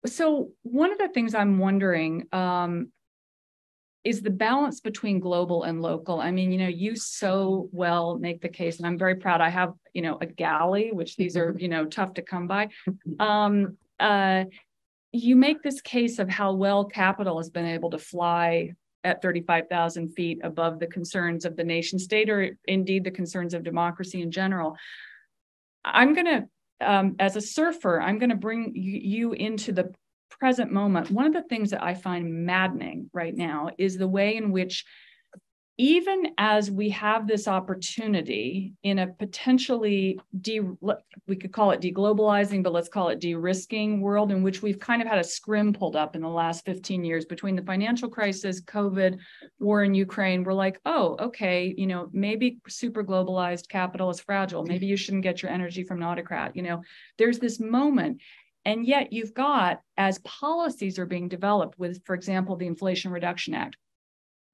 so one of the things I'm wondering um, is the balance between global and local. I mean, you know, you so well make the case, and I'm very proud. I have, you know, a galley, which these are, you know, tough to come by. [LAUGHS] Um, uh, you make this case of how well capital has been able to fly at 35,000 feet above the concerns of the nation state or indeed the concerns of democracy in general. I'm going to, um, as a surfer, I'm going to bring you, you into the present moment. One of the things that I find maddening right now is the way in which even as we have this opportunity in a potentially de we could call it deglobalizing but let's call it de-risking world in which we've kind of had a scrim pulled up in the last 15 years between the financial crisis covid war in ukraine. We're like oh okay you know maybe super globalized capital is fragile. Maybe you shouldn't get your energy from an autocrat you know? There's this moment and yet you've got as policies are being developed with for example the inflation reduction act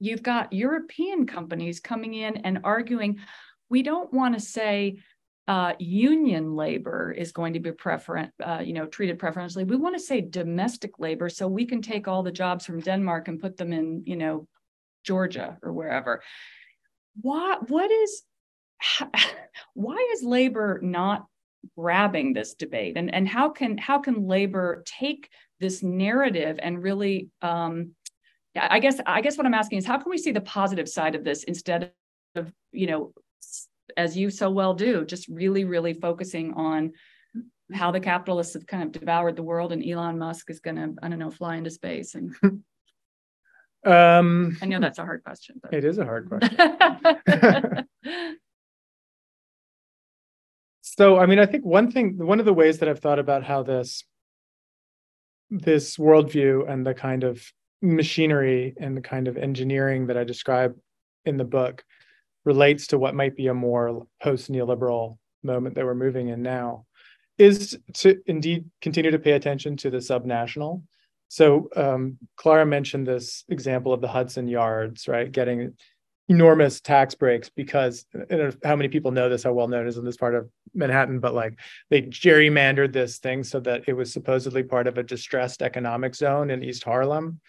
You've got European companies coming in and arguing, we don't want to say uh, union labor is going to be preferent, uh, you know, treated preferentially. We want to say domestic labor, so we can take all the jobs from Denmark and put them in, you know, Georgia or wherever. Why? What is? [LAUGHS] Why is labor not grabbing this debate? And and how can how can labor take this narrative and really um, I guess I guess what I'm asking is how can we see the positive side of this instead of you know as you so well do just really really focusing on how the capitalists have kind of devoured the world and Elon Musk is going to I don't know fly into space and [LAUGHS] um I know that's a hard question but. it is a hard question [LAUGHS] so I mean I think one thing one of the ways that I've thought about how this this worldview and the kind of machinery and the kind of engineering that I describe in the book relates to what might be a more post neoliberal moment that we're moving in now is to indeed continue to pay attention to the subnational. So um, Clara mentioned this example of the Hudson Yards, right? Getting enormous tax breaks because I don't know how many people know this, how well known is in this part of Manhattan, but like they gerrymandered this thing so that it was supposedly part of a distressed economic zone in East Harlem.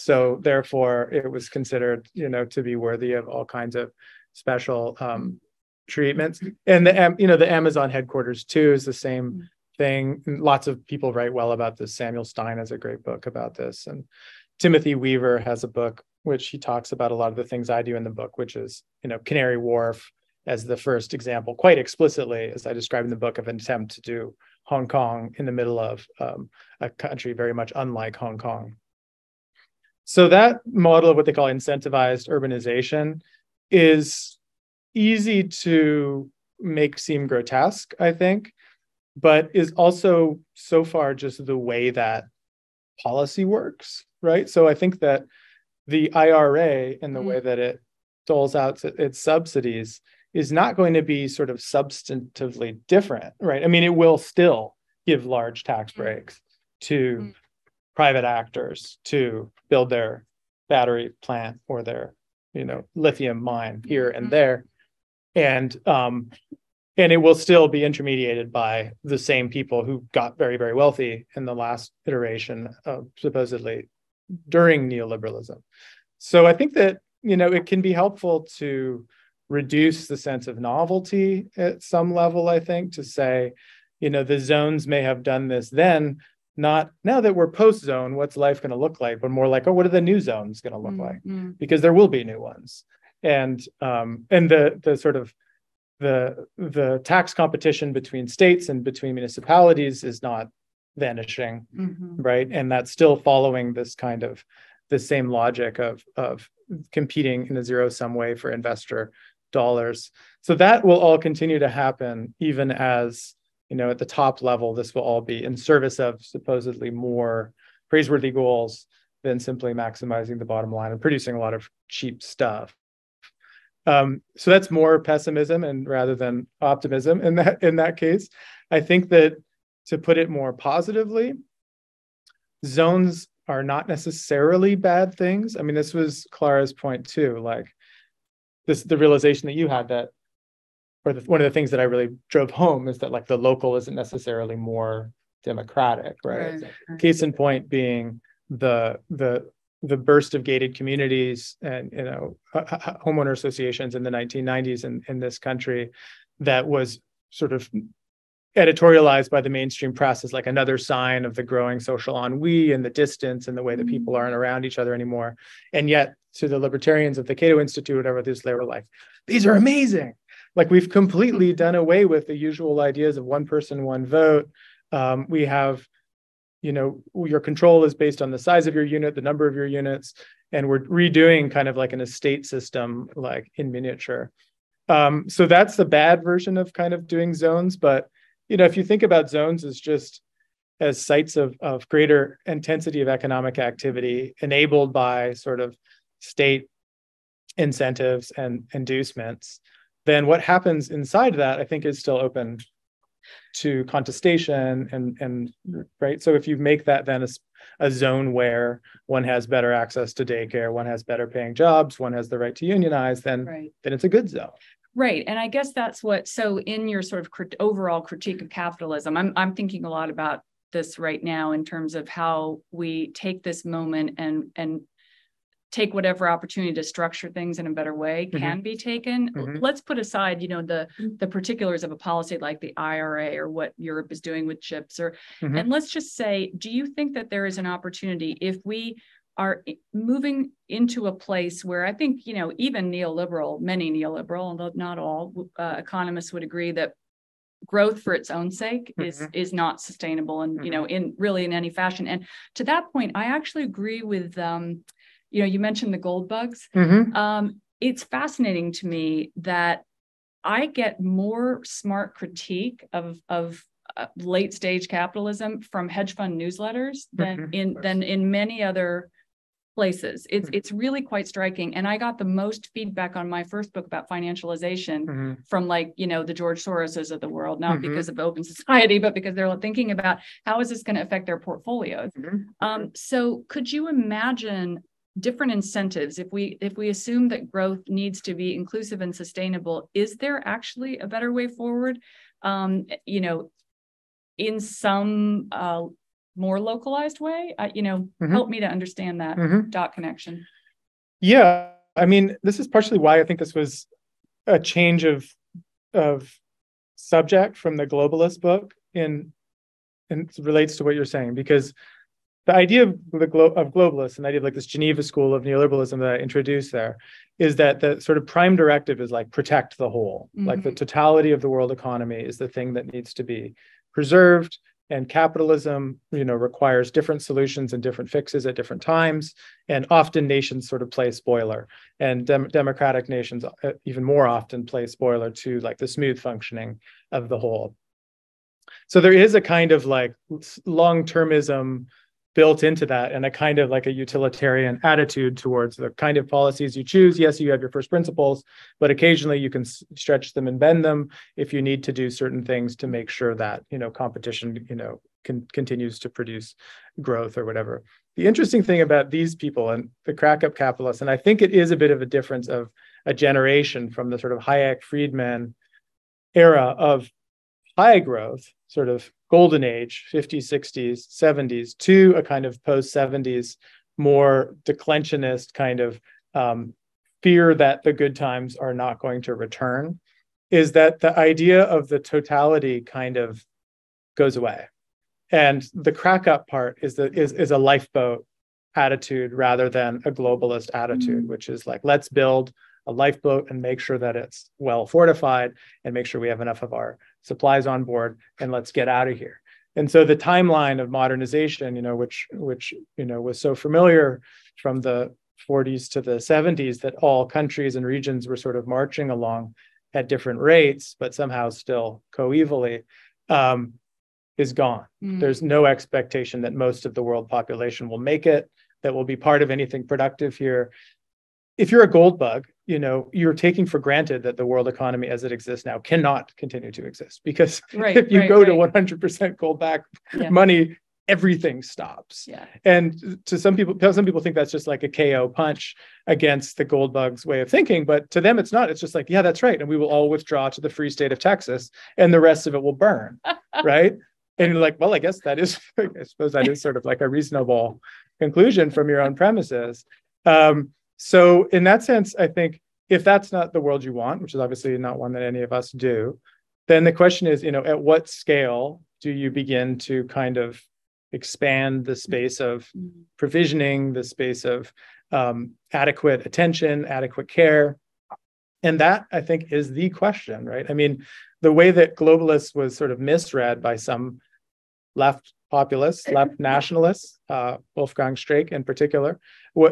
So therefore, it was considered, you know, to be worthy of all kinds of special um, treatments. And the, you know, the Amazon headquarters too is the same mm. thing. Lots of people write well about this. Samuel Stein has a great book about this, and Timothy Weaver has a book which he talks about a lot of the things I do in the book, which is, you know, Canary Wharf as the first example, quite explicitly, as I describe in the book, of an attempt to do Hong Kong in the middle of um, a country very much unlike Hong Kong. So that model of what they call incentivized urbanization is easy to make seem grotesque, I think, but is also so far just the way that policy works, right? So I think that the IRA and the mm. way that it doles out its subsidies is not going to be sort of substantively different, right? I mean, it will still give large tax mm. breaks to mm private actors to build their battery plant or their you know lithium mine here and mm-hmm. there and um and it will still be intermediated by the same people who got very very wealthy in the last iteration of supposedly during neoliberalism so i think that you know it can be helpful to reduce the sense of novelty at some level, I think, to say, you know, the zones may have done this then, not now that we're post zone, what's life going to look like, but more like, oh, what are the new zones going to look like? Mm-hmm. Because there will be new ones. And um, and the the sort of the the tax competition between states and between municipalities is not vanishing, Mhm. right? And that's still following this kind of the same logic of of competing in a zero sum way for investor dollars. So that will all continue to happen even as you know at the top level this will all be in service of supposedly more praiseworthy goals than simply maximizing the bottom line and producing a lot of cheap stuff. Um, so that's more pessimism and rather than optimism in that in that case. I think that to put it more positively, zones are not necessarily bad things. I mean, this was Clara's point too. Like this, the realization that you had that, or the, one of the things that I really drove home is that like the local isn't necessarily more democratic, right? Right. Case in point being the the the burst of gated communities and you know homeowner associations in the 1990s in, in this country that was sort of editorialized by the mainstream press as like another sign of the growing social ennui and the distance and the way that mm-hmm. people aren't around each other anymore. And yet, to the libertarians of the Cato Institute, whatever this, they were like, these are amazing. Like we've completely done away with the usual ideas of one person, one vote. Um, we have, you know, your control is based on the size of your unit, the number of your units, and we're redoing kind of like an estate system, like in miniature. Um, so that's the bad version of kind of doing zones, but you know, if you think about zones as just as sites of, of greater intensity of economic activity enabled by sort of state incentives and inducements, then what happens inside that I think is still open to contestation and and right. So if you make that then a, a zone where one has better access to daycare, one has better paying jobs, one has the right to unionize, then Right. then it's a good zone. Right. And I guess that's what, so in your sort of crit- overall critique of capitalism, I'm, I'm thinking a lot about this right now in terms of how we take this moment and, and take whatever opportunity to structure things in a better way Mhm. can be taken. Mhm. Let's put aside, you know, the, the particulars of a policy like the IRA or what Europe is doing with chips or, Mhm. and let's just say, do you think that there is an opportunity if we are moving into a place where I think, you know, even neoliberal, many neoliberal, although not all, uh, economists would agree that growth for its own sake is is not sustainable and you know in really in any fashion and to that point i actually agree with um you know you mentioned the gold bugs Mhm. um it's fascinating to me that i get more smart critique of of uh, late stage capitalism from hedge fund newsletters than Mhm. in than in many other places it's Mhm. it's really quite striking and i got the most feedback on my first book about financialization Mhm. from like you know the george soroses of the world not Mhm. because of open society but because they're thinking about how is this going to affect their portfolios Mhm. um, so could you imagine different incentives if we if we assume that growth needs to be inclusive and sustainable is there actually a better way forward um, you know in some uh, more localized way uh, you know Mhm. help me to understand that Mhm. dot connection Yeah, I mean, this is partially why I think this was a change of of subject from the globalist book in and it relates to what you're saying because the idea of the glo- of globalists and the idea of like this Geneva school of neoliberalism that I introduced there is that the sort of prime directive is like protect the whole, like the Mhm. totality of the world economy is the thing that needs to be preserved and capitalism you know requires different solutions and different fixes at different times and often nations sort of play spoiler and dem- democratic nations uh, even more often play spoiler to like the smooth functioning of the whole so there is a kind of like long-termism built into that and a kind of like a utilitarian attitude towards the kind of policies you choose. Yes you have your first principles but occasionally you can stretch them and bend them if you need to do certain things to make sure that you know competition you know con- continues to produce growth or whatever. The interesting thing about these people and the crack up capitalists and i think it is a bit of a difference of a generation from the sort of hayek friedman era of high growth sort of golden age 50s 60s 70s to a kind of post 70s more declensionist kind of um, fear that the good times are not going to return is that the idea of the totality kind of goes away. And the crack up part is the is, is a lifeboat attitude rather than a globalist attitude, mm-hmm. which is like, let's build a lifeboat and make sure that it's well fortified and make sure we have enough of our supplies on board and let's get out of here. And so the timeline of modernization, you know, which which you know was so familiar from the 40s to the 70s that all countries and regions were sort of marching along at different rates, but somehow still coevally, um, is gone. Mm. There's no expectation that most of the world population will make it, that will be part of anything productive here. If you're a gold bug, you know, you're taking for granted that the world economy as it exists now cannot continue to exist because [LAUGHS] right, if you right, go right. to 100% gold back yeah. money, everything stops. Yeah. And to some people, some people think that's just like a KO punch against the gold bugs way of thinking, but to them it's not. It's just like, yeah, that's right. And we will all withdraw to the free state of Texas and the rest of it will burn. [LAUGHS] right. And you're like, well, I guess that is, [LAUGHS] I suppose that is sort of like a reasonable conclusion from your own premises. Um, so in that sense, I think if that's not the world you want, which is obviously not one that any of us do, then the question is, you know, at what scale do you begin to kind of expand the space of provisioning, the space of um, adequate attention, adequate care? And that I think is the question, right? I mean, the way that globalists was sort of misread by some left populists, left [LAUGHS] nationalists, uh, Wolfgang Streeck in particular,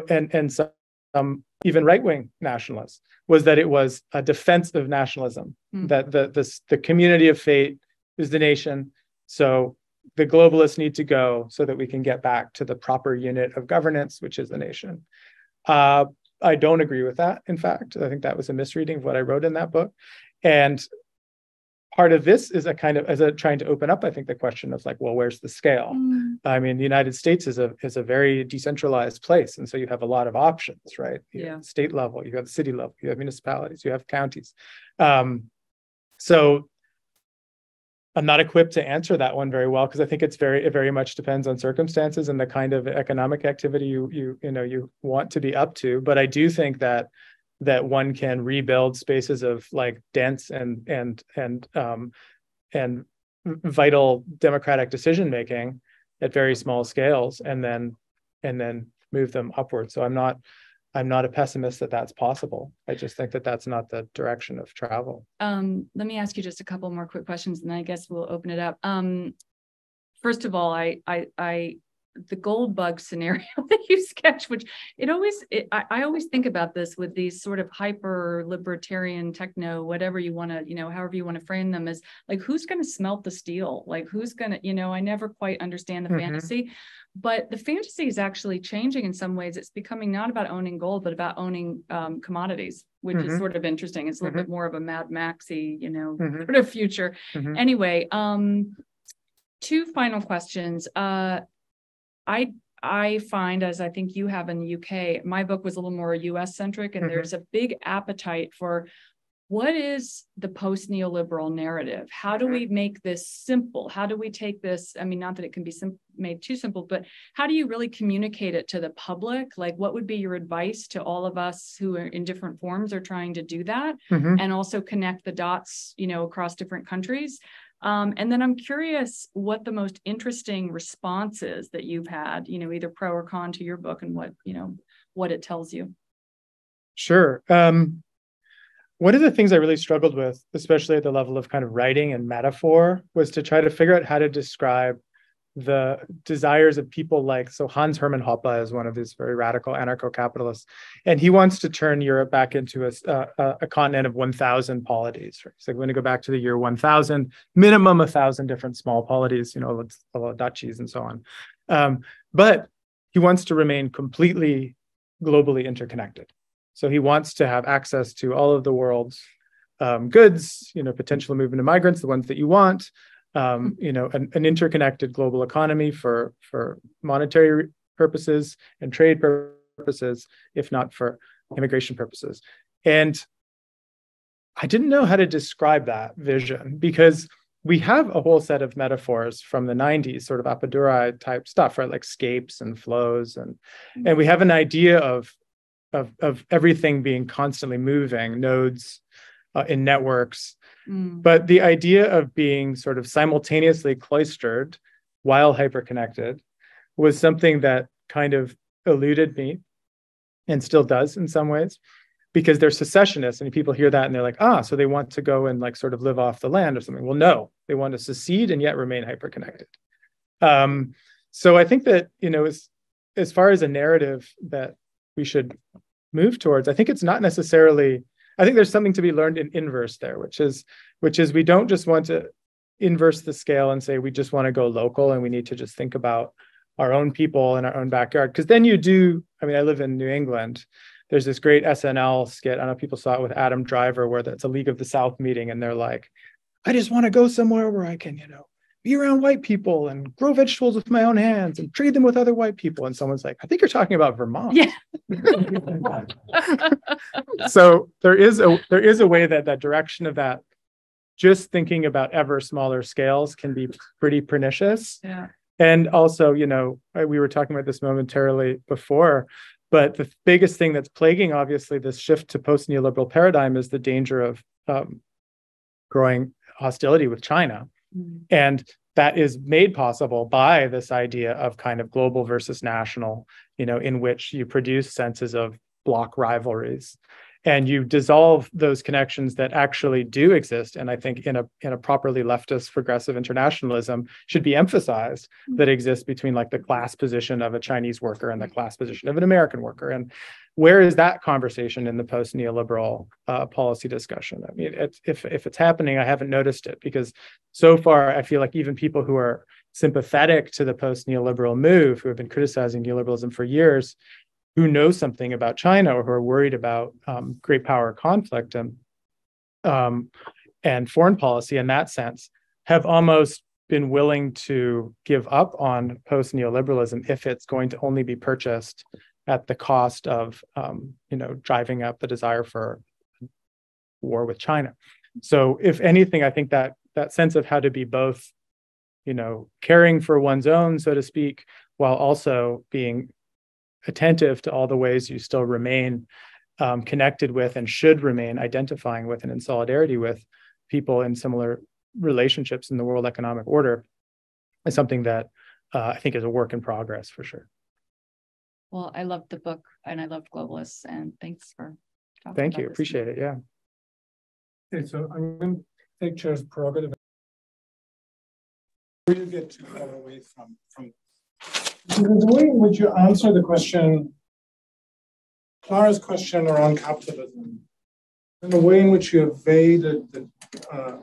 and, and some um, even right-wing nationalists, was that it was a defense of nationalism, mm. that the, the, the community of fate is the nation. So the globalists need to go so that we can get back to the proper unit of governance, which is the nation. Uh, I don't agree with that. In fact, I think that was a misreading of what I wrote in that book. And part of this is a kind of as a trying to open up i think the question of like well where's the scale? Mm. i mean the united states is a is a very decentralized place and so you have a lot of options right? You yeah. state level you have city level you have municipalities you have counties. Um, so i'm not equipped to answer that one very well because i think it's very it very much depends on circumstances and the kind of economic activity you you you know you want to be up to but i do think that that one can rebuild spaces of like dense and and and um, and vital democratic decision making at very small scales and then and then move them upward so i'm not i'm not a pessimist that that's possible. I just think that that's not the direction of travel. Um, let me ask you just a couple more quick questions and i guess we'll open it up. Um, first of all i i i the gold bug scenario [LAUGHS] that you sketch, which it always, it, I, I, always think about this with these sort of hyper libertarian techno, whatever you want to, you know, however you want to frame them is like, who's going to smelt the steel? Like, who's going to, you know, I never quite understand the mm-hmm. fantasy, but the fantasy is actually changing in some ways. It's becoming not about owning gold, but about owning um, commodities, which mm-hmm. is sort of interesting. It's a little mm-hmm. bit more of a Mad Maxy, you know, mm-hmm. sort of future. Mm-hmm. Anyway, um, two final questions. Uh, I I find, as I think you have in the UK, my book was a little more US centric, and mm-hmm. there's a big appetite for what is the post neoliberal narrative? How do we make this simple? How do we take this? I mean, not that it can be sim- made too simple, but how do you really communicate it to the public? Like, what would be your advice to all of us who are in different forms are trying to do that mm-hmm. and also connect the dots, you know, across different countries? Um, and then I'm curious what the most interesting responses that you've had, you know, either pro or con to your book and what, you know, what it tells you. Sure. Um, one of the things I really struggled with, especially at the level of kind of writing and metaphor, was to try to figure out how to describe the desires of people like so Hans Hermann Hoppe is one of these very radical anarcho-capitalists, and he wants to turn Europe back into a, a, a continent of 1,000 polities. Right? So we're going to go back to the year 1,000, minimum a thousand different small polities, you know, duchies and so on. Um, but he wants to remain completely globally interconnected. So he wants to have access to all of the world's um, goods, you know, potential movement of migrants, the ones that you want, um, you know, an, an, interconnected global economy for for monetary purposes and trade purposes, if not for immigration purposes. And I didn't know how to describe that vision because we have a whole set of metaphors from the 90s, sort of Appadurai type stuff, right? Like scapes and flows. And, and we have an idea of of, of everything being constantly moving, nodes uh, in networks. Mm. But the idea of being sort of simultaneously cloistered while hyperconnected was something that kind of eluded me and still does in some ways because they're secessionists and people hear that and they're like ah so they want to go and like sort of live off the land or something well no they want to secede and yet remain hyperconnected um, so i think that you know as as far as a narrative that we should move towards i think it's not necessarily i think there's something to be learned in inverse there which is which is we don't just want to inverse the scale and say we just want to go local and we need to just think about our own people in our own backyard. Because then you do i mean i live in new england. There's this great snl skit. I don't know if people saw it with adam driver where it's a league of the south meeting and they're like i just want to go somewhere where i can you know be around white people and grow vegetables with my own hands and trade them with other white people. And someone's like i think you're talking about vermont. Yeah. [LAUGHS] So there is a there is a way that that direction of that just thinking about ever smaller scales can be pretty pernicious. Yeah. And also, you know, we were talking about this momentarily before, but the biggest thing that's plaguing, obviously, this shift to post neoliberal paradigm is the danger of um, growing hostility with China. Mm-hmm. And that is made possible by this idea of kind of global versus national, you know, in which you produce senses of block rivalries and you dissolve those connections that actually do exist and i think in a in a properly leftist progressive internationalism should be emphasized mm-hmm. that exists between like the class position of a chinese worker and the class position of an american worker and where is that conversation in the post neoliberal uh, policy discussion? I mean it's, if if it's happening i haven't noticed it because so far i feel like even people who are sympathetic to the post neoliberal move who have been criticizing neoliberalism for years who know something about China or who are worried about um, great power conflict and um, and foreign policy in that sense have almost been willing to give up on post neoliberalism if it's going to only be purchased at the cost of um, you know driving up the desire for war with China. So if anything, I think that that sense of how to be both, you know, caring for one's own, so to speak, while also being attentive to all the ways you still remain um, connected with and should remain identifying with and in solidarity with people in similar relationships in the world economic order is something that uh, I think is a work in progress for sure. Well, I loved the book and I loved Globalists, and thanks for talking. Thank you. Appreciate it. Yeah. Okay, so I'm going to take chair's prerogative. Before you get too far away from from the way in which you answer the question, Clara's question around capitalism, and the way in which you evaded the uh,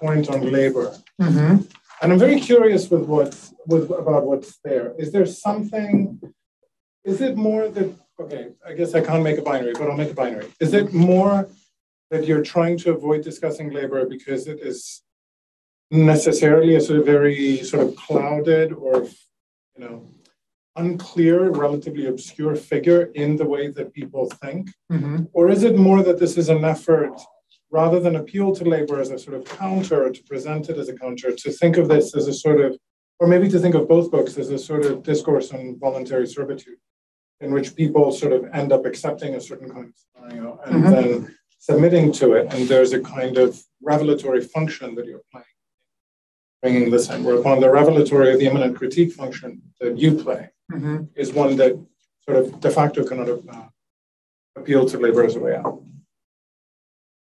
point on labor. Mm-hmm. And I'm very curious with what's with about what's there. Is there something? Is it more that okay? I guess I can't make a binary, but I'll make a binary. Is it more that you're trying to avoid discussing labor because it is necessarily a sort of very sort of clouded or you know, unclear, relatively obscure figure in the way that people think? Mm-hmm. Or is it more that this is an effort, rather than appeal to labor as a sort of counter or to present it as a counter, to think of this as a sort of, or maybe to think of both books as a sort of discourse on voluntary servitude, in which people sort of end up accepting a certain kind of scenario and mm-hmm. then submitting to it. And there's a kind of revelatory function that you're playing bringing this in, whereupon the revelatory or the immanent critique function that you play mm-hmm. is one that sort of de facto cannot uh, appeal to labor as a way out.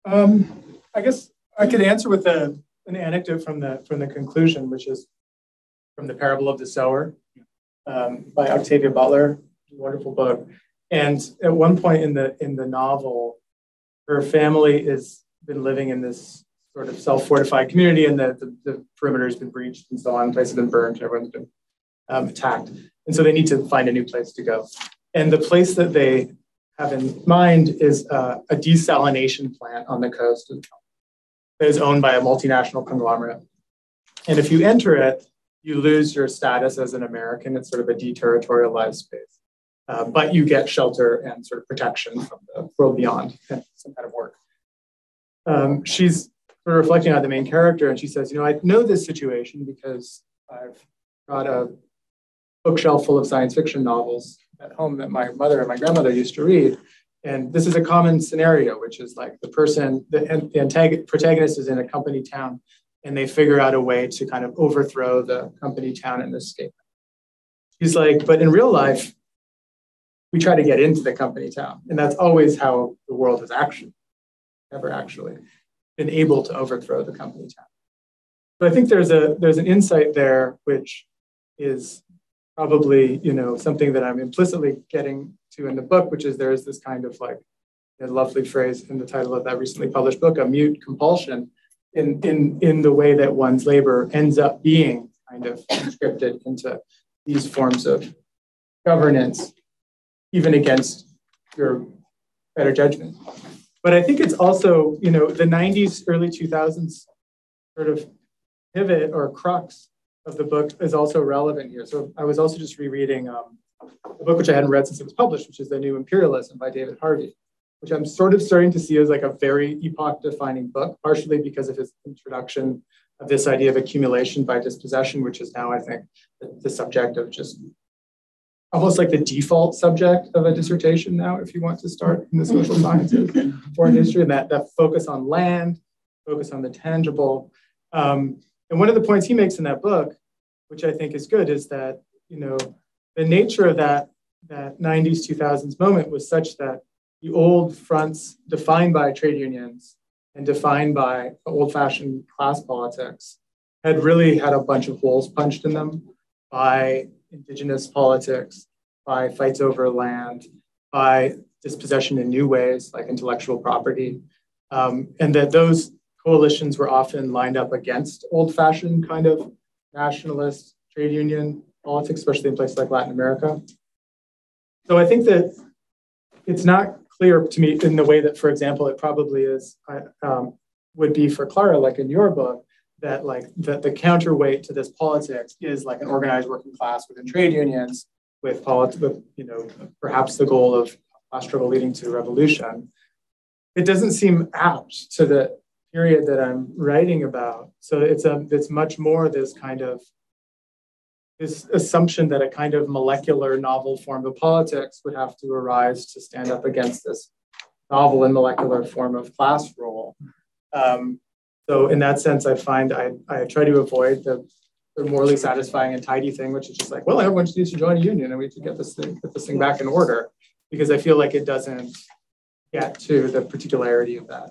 Um, I guess I could answer with a, an anecdote from the from the conclusion, which is from the parable of the sower um, by Octavia Butler, wonderful book. And at one point in the in the novel, her family has been living in this sort of self-fortified community and the, the, the perimeter has been breached and so on, places have been burned, everyone's been um, attacked. And so they need to find a new place to go. And the place that they have in mind is uh, a desalination plant on the coast that is owned by a multinational conglomerate. And if you enter it, you lose your status as an American. It's sort of a deterritorialized space. Uh, but you get shelter and sort of protection from the world beyond and some kind of work. Um, she's we're reflecting on the main character, and she says, "You know, I know this situation because I've got a bookshelf full of science fiction novels at home that my mother and my grandmother used to read. And this is a common scenario, which is like the person, the, the antagonist, protagonist is in a company town and they figure out a way to kind of overthrow the company town and escape. He's like, but in real life, we try to get into the company town. And that's always how the world has actually, ever actually been able to overthrow the company town. But I think there's a there's an insight there which is probably you know something that I'm implicitly getting to in the book, which is there is this kind of like a lovely phrase in the title of that recently published book, a mute compulsion in in in the way that one's labor ends up being kind of conscripted into these forms of governance, even against your better judgment. But I think it's also, you know, the 90s, early 2000s sort of pivot or crux of the book is also relevant here. So I was also just rereading um, a book which I hadn't read since it was published, which is The New Imperialism by David Harvey, which I'm sort of starting to see as like a very epoch defining book, partially because of his introduction of this idea of accumulation by dispossession, which is now, I think, the, the subject of just almost like the default subject of a dissertation now, if you want to start in the social sciences or in history, and that, that focus on land, focus on the tangible. Um, and one of the points he makes in that book, which I think is good, is that you know the nature of that that 90s 2000s moment was such that the old fronts defined by trade unions and defined by old-fashioned class politics had really had a bunch of holes punched in them by indigenous politics, by fights over land, by dispossession in new ways like intellectual property, um, and that those coalitions were often lined up against old fashioned kind of nationalist trade union politics, especially in places like Latin America. So I think that it's not clear to me in the way that, for example, it probably is, um, would be for Clara, like in your book, that like that the counterweight to this politics is like an organized working class within trade unions with politics, with you know perhaps the goal of class struggle leading to revolution. It doesn't seem apt to the period that I'm writing about. So it's a it's much more this kind of this assumption that a kind of molecular novel form of politics would have to arise to stand up against this novel and molecular form of class role. Um, so in that sense, I find I, I try to avoid the, the morally satisfying and tidy thing, which is just like, well, everyone needs to join a union and we to get this thing, get this thing back in order, because I feel like it doesn't get to the particularity of that.